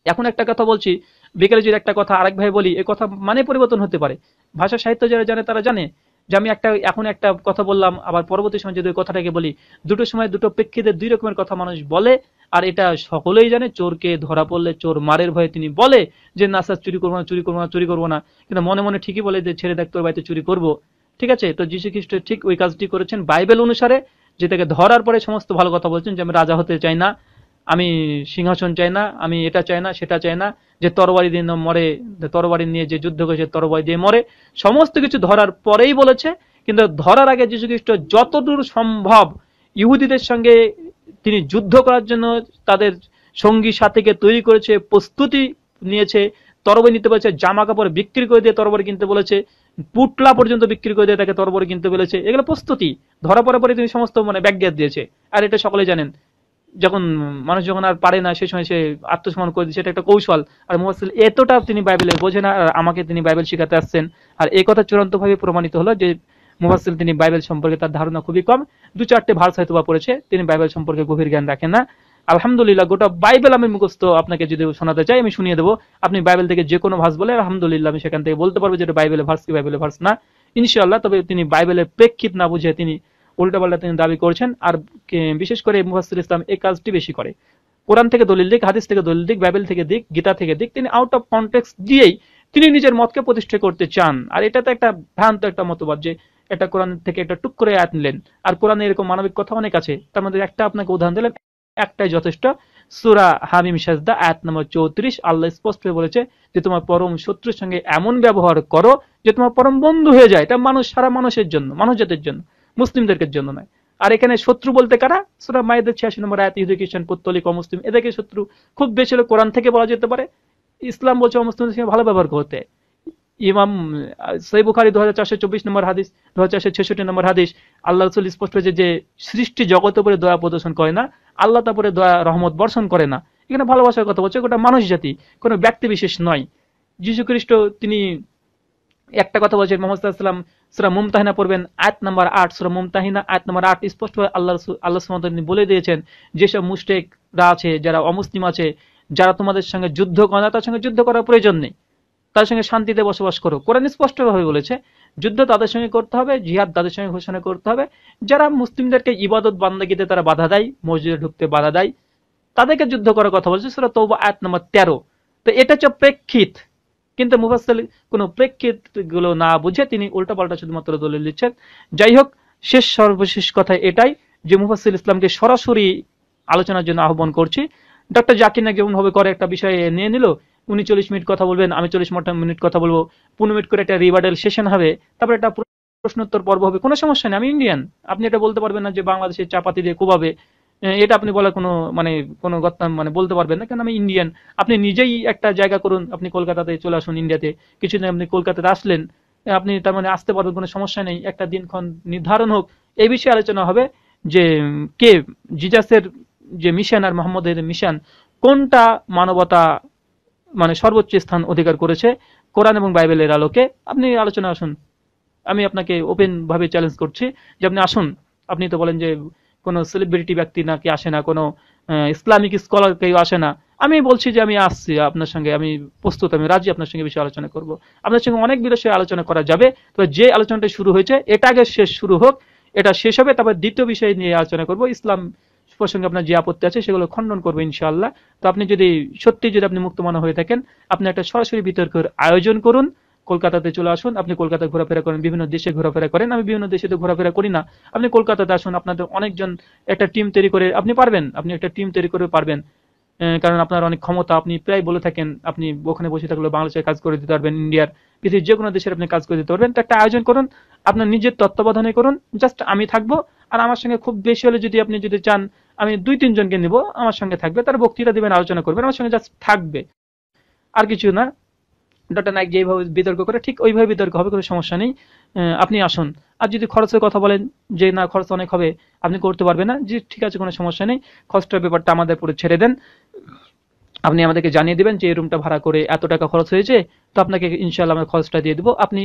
এখন একটা কথা বলছি, বিকেলে যদি একটা কথা আরেক ভাই বলি, এ কথা মানে পরিবর্তন হতে পারে। ভাষা সাহিত্য যারা জানে, তারা জানে। যে আমি একটা, এখন একটা কথা বললাম, আবার পরবর্তী সময় যদি ওই কথাটাকে বলি, দুটো সময় দুটো প্রেক্ষিতে দুই রকমের কথা মানুষ বলে, আর এটা সকলেই জানে, চোরকে ধরা পড়লে চোর মারের ভয়ে তিনি বলে যে, না স্যার, চুরি করব না, চুরি করব না, চুরি করব না। কিন্তু মনে মনে ঠিকই বলে যে, ছেড়ে দেখ, তোর বাড়িতে চুরি করব। ঠিক আছে? তো যীশু খ্রিস্ট ঠিক ওই কাজটি করেছেন বাইবেল অনুসারে, যে তাকে ধরার পরে সমস্ত ভালো কথা বলছেন যে, আমি রাজা হতে চাই না। আমি সিংহাসন চাই না, আমি এটা চাই না, সেটা চাই না, যে তরবারি দিয়ে মরে তরবারি নিয়ে যে যুদ্ধ করেছে, তরবারি দিয়ে মরে, সমস্ত কিছু ধরার পরেই বলেছে, কিন্তু ধরার আগে যীশু খ্রিস্ট যতদূর সম্ভব ইহুদিদের সঙ্গে তিনি যুদ্ধ করার জন্য তাদের সঙ্গী সাথীকে তৈরি করেছে, প্রস্তুতি নিয়েছে, তরবারি নিতে বলেছে জামা কাপড় বিক্রি করে দিয়ে তরবারি কিনতে বলেছে, পুটলা পর্যন্ত বিক্রি করে দিয়ে তাকে তরবারি কিনতে বলেছে, এগুলো প্রস্তুতি। ধরা পড়ার পরে তিনি সমস্ত মানে ব্যাজ্ঞাত দিয়েছে। আর এটা সকলে জানেন। যখন মানুষ যখন আর পারে না, সেই সময় সে আত্মসম্মান করে দিচ্ছে এটা একটা কৌশল। আর মুহাসিল এতটা তিনি বাইবেলে বোঝে না, আর আমাকে তিনি বাইবেল শিখাতে আসছেন। আর এই কথা চূড়ান্তভাবে প্রমাণিত হলো যে মুহাসিল তিনি বাইবেল সম্পর্কে তার ধারণা খুবই কম। দু চারটে ভার্স হয়তো বা পড়েছে, তিনি বাইবেল সম্পর্কে গভীর জ্ঞান রাখেন না। আলহামদুলিল্লাহ, গোটা বাইবেল আমি মুখস্থ আপনাকে যদি শোনাতে চাই, আমি শুনিয়ে দেবো। আপনি বাইবেল থেকে যে কোনো ভার্স বলে, আলহামদুলিল্লাহ, আমি সেখান থেকে বলতে পারব যে এটা বাইবেলের ভার্স কি, বাইবেলের ভার্স না। ইনশাআল্লাহ, তবে তিনি বাইবেলের প্রেক্ষিত না বুঝে তিনি উল্টাপাল্টা তিনি দাবি করছেন, আর বিশেষ করে মুহাসির ইসলাম এই কাজটি বেশি করে। কোরআন থেকে দলিল দিক, হাদিস থেকে দলিল দিক, বাইবেল থেকে দিক, গীতা থেকে দিক, তিনি আউট অফ কনটেক্স দিয়েই তিনি নিজের মতকে প্রতিষ্ঠা করতে চান। আর এটা তো একটা ভ্রান্ত একটা মতবাদ যে এটা কোরআন থেকে একটা টুক করে আয়াত নিলেন। আর কোরআনে এরকম মানবিক কথা অনেক আছে। তার মধ্যে একটা আপনাকে উদাহরণ দিলাম, একটাই যথেষ্ট। সুরা হামিম সাজদা, আয়াত নম্বর চৌত্রিশ, আল্লাহ স্পষ্ট হয়ে বলেছে যে তোমার পরম শত্রুর সঙ্গে এমন ব্যবহার করো যে তোমার পরম বন্ধু হয়ে যায়। এটা মানুষ, সারা মানুষের জন্য, মানুষ জাতির জন্য। মুসলিমদের জন্য নয়। আর এখানে শত্রু বলতে কারা? সুরা মায়েদের ছিয়াশি নম্বর আয়াত, ইহুদি, খ্রিস্টান পত্তলিক অমুসলিম এদেরকে শত্রু। খুব বেশি হলে কোরআন থেকে বলা যেতে পারে। ইসলাম বলছে অমুসলিমদের সঙ্গে ভালো ব্যবহার করতে। ইমাম সই বুখারি দু হাজার চারশো চব্বিশ নম্বর হাদিস দু হাজার চারশো ছেষট্টি নম্বর হাদিস, আল্লাহ রসুল স্পষ্ট হয়েছে যে সৃষ্টি জগতের উপরে দয়া প্রদর্শন করে না, আল্লাহ তারপরে দয়া, রহমত বর্ষণ করে না। এখানে ভালোবাসার কথা বলছে, গোটা মানুষ জাতি, কোনো ব্যক্তি বিশেষ নয়। যীশু খ্রিস্ট তিনি একটা কথা বলছেন মোহাম্মদ সাল্লাম সুরা মুমতাহিনা পড়বেন, আয়াত নাম্বার আট, সুরা মুমতাহিনা, আয়াত নাম্বার আট স্পষ্ট আল্লাহ আল্লাহ তিনি বলে দিয়েছেন, যেসব মুশরিকরা আছে, যারা অমুসলিম আছে, যারা তোমাদের সঙ্গে যুদ্ধ করে, না তার সঙ্গে যুদ্ধ করার প্রয়োজন নেই। তাদের সঙ্গে শান্তিতে বসবাস করো। কোরআন স্পষ্টভাবে বলেছে, যুদ্ধ তাদের সঙ্গে করতে হবে, জিহাদ তাদের সঙ্গে ঘোষণা করতে হবে। যারা মুসলিমদেরকে ইবাদত বান্দাগিতে তারা বাধা দেয়, মসজিদে ঢুকতে বাধা দেয়, তাদেরকে যুদ্ধ করার কথা বলছে সেটা তৌবা আয়াত নম্বর তেরো। তো এটা হচ্ছে প্রেক্ষিত কিন্তু মুফাসসাল কোন প্রেক্ষিতগুলো না বুঝে তিনি উল্টাপাল্টা শুধুমাত্র দলিল দিচ্ছেন। যাই হোক, শেষ সর্বশেষ কথা এটাই যে মুফাসিল ইসলামকে সরাসরি আলোচনার জন্য আহ্বান করছি। ডক্টর জাকির নাকি যেমন ভাবে করে একটা বিষয়ে নিয়ে নিল, উনি চল্লিশ মিনিট কথা বলবেন, আমি চল্লিশ মিনিট কথা বলব, পনেরো মিনিট করে একটা রিভার্ডাল সেশন হবে, তারপর একটা প্রশ্নোত্তর পর্ব হবে, কোনো সমস্যা নেই, আমি ইন্ডিয়ান। আপনি এটা বলতে পারবেন না যে বাংলাদেশের চাপাতি দিয়ে কোবাবে। এটা আপনি বলার কোনো মানে কোনো মানে বলতে পারবেন না। কারণ আমি ইন্ডিয়ান আপনি নিজেই একটা জায়গা করুন। আপনি কলকাতাতে চলে আসুন ইন্ডিয়াতে কিছুদিন আপনি কলকাতাতে আসলেন। আপনি তার মানে আসতে পারবেন, কোনো সমস্যা নেই। একটা দিনক্ষণ নির্ধারণ হোক। এই বিষয়ে আলোচনা হবে যে, কে জিজাসের যে মিশন আর মোহাম্মদের মিশন কোনটা মানবতা মানে সর্বোচ্চ স্থান অধিকার করেছে? কোরআন এবং বাইবেলের আলোকে আপনি আলোচনা আসুন। আমি আপনাকে ওপেন ভাবে চ্যালেঞ্জ করছি যে আপনি আসুন। আপনি তো বলেন যে কোনো সেলিব্রিটি ব্যক্তি নাকি আসে না, কোনো ইসলামিক স্কলার কেউ আসে না। আমি বলছি যে আমি আসছি আপনার সঙ্গে, আমি প্রস্তুত, আমি রাজি আপনার সঙ্গে বিষয়ে আলোচনা করব। আপনার সঙ্গে অনেক বিষয়ে আলোচনা করা যাবে, তবে যে আলোচনাটা শুরু হয়েছে, এটা আগে শেষ শুরু হোক, এটা শেষ হবে, তারপর দ্বিতীয় বিষয় নিয়ে আলোচনা করব। ইসলাম প্রসঙ্গে আপনার যে আপত্তি আছে, সেগুলো খণ্ডন করব ইনশাআল্লাহ। তো আপনি যদি সত্যি যদি আপনি মুক্তমানা হয়ে থাকেন, আপনি একটা সরাসরি বিতর্কের আয়োজন করুন। কলকাতাতে চলে আসুন, আপনি কলকাতায় ঘোরাফেরা করেন, বিভিন্ন দেশে ঘোরাফেরা করেন, আমি বিভিন্ন দেশে তো ঘোরাফেরা করি না। আপনি কলকাতাতে আসুন, আপনাদের অনেকজন একটা টিম তৈরি করে আপনি পারবেন, আপনি একটা টিম তৈরি করে পারবেন। কারণ আপনার অনেক ক্ষমতা, আপনি প্রায় বলে থাকেন, আপনি ওখানে বসে থাকলে বাংলাদেশে কাজ করে দিতে পারবেন, ইন্ডিয়ার পৃথিবীর যে কোনো দেশের আপনি কাজ করে দিতে পারবেন। তো একটা আয়োজন করুন, আপনার নিজের তত্ত্বাবধানে করুন জাস্ট আমি থাকব, আর আমার সঙ্গে খুব বেশি হলে যদি আপনি যদি চান, আমি দুই তিনজনকে নিব, আমার সঙ্গে থাকবে, তার বক্তৃতা দিবেন, আলোচনা করবেন, আমার সঙ্গে জাস্ট থাকবে। আর কিছু না ডক্টর নাইক যেভাবে বিতর্ক করে, ঠিক ওইভাবে বিতর্ক হবে, কোনো সমস্যা নেই। আপনি আসুন। আর যদি খরচের কথা বলেন যে না, খরচ অনেক হবে, আপনি করতে পারবেন না, যে ঠিক আছে, কোনো সমস্যা নেই। খরচটার ব্যাপারটা আমাদের পুরো ছেড়ে দেন। আপনি আমাদেরকে জানিয়ে দেবেন যে রুমটা ভাড়া করে এত টাকা খরচ হয়েছে, তো আপনাকে ইনশাল্লাহ আমরা খরচটা দিয়ে দেবো। আপনি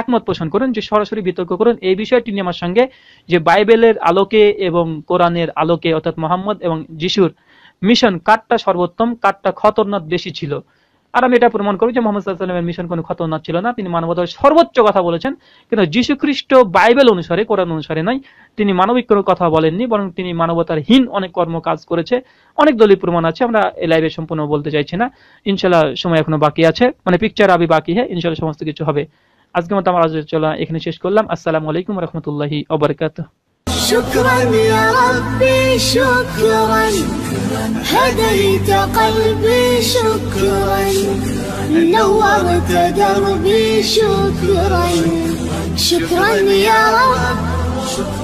একমত পোষণ করুন যে সরাসরি বিতর্ক করুন। এই বিষয়টি নিয়ে আমার সঙ্গে যে বাইবেলের আলোকে এবং কোরআনের আলোকে, অর্থাৎ মোহাম্মদ এবং যিশুর মিশন কারটা সর্বোত্তম কারটা খতরনাক বেশি ছিল। আর আমি এটা প্রমাণ করি যে মোহাম্মদ সাল্লামের মিশন কোনো খতরনাক ছিল না তিনি মানবতার সর্বোচ্চ কথা বলেছেন কিন্তু যীশু খ্রিস্ট বাইবেল অনুসারে কোরআন অনুসারে নয় তিনি মানবিক কোনো কথা বলেননি বরং তিনি মানবতার হীন অনেক কর্ম কাজ করেছে অনেক দলীয় প্রমাণ আছে আমরা এই লাইভে সম্পূর্ণ বলতে চাইছি না ইনশাল্লাহ সময় এখনো বাকি আছে মানে পিকচার আবি বাকি হ্যাঁ ইনশাল্লাহ সমস্ত কিছু হবে আজকের মতো আমার চলা এখানে শেষ করলাম আসসালামু আলাইকুম রহমতুল্লাহি অবরকাত شكرا يا ربي شكرا هديت قلبي شكرا نورت دربي شكرا. شكرا يا رب.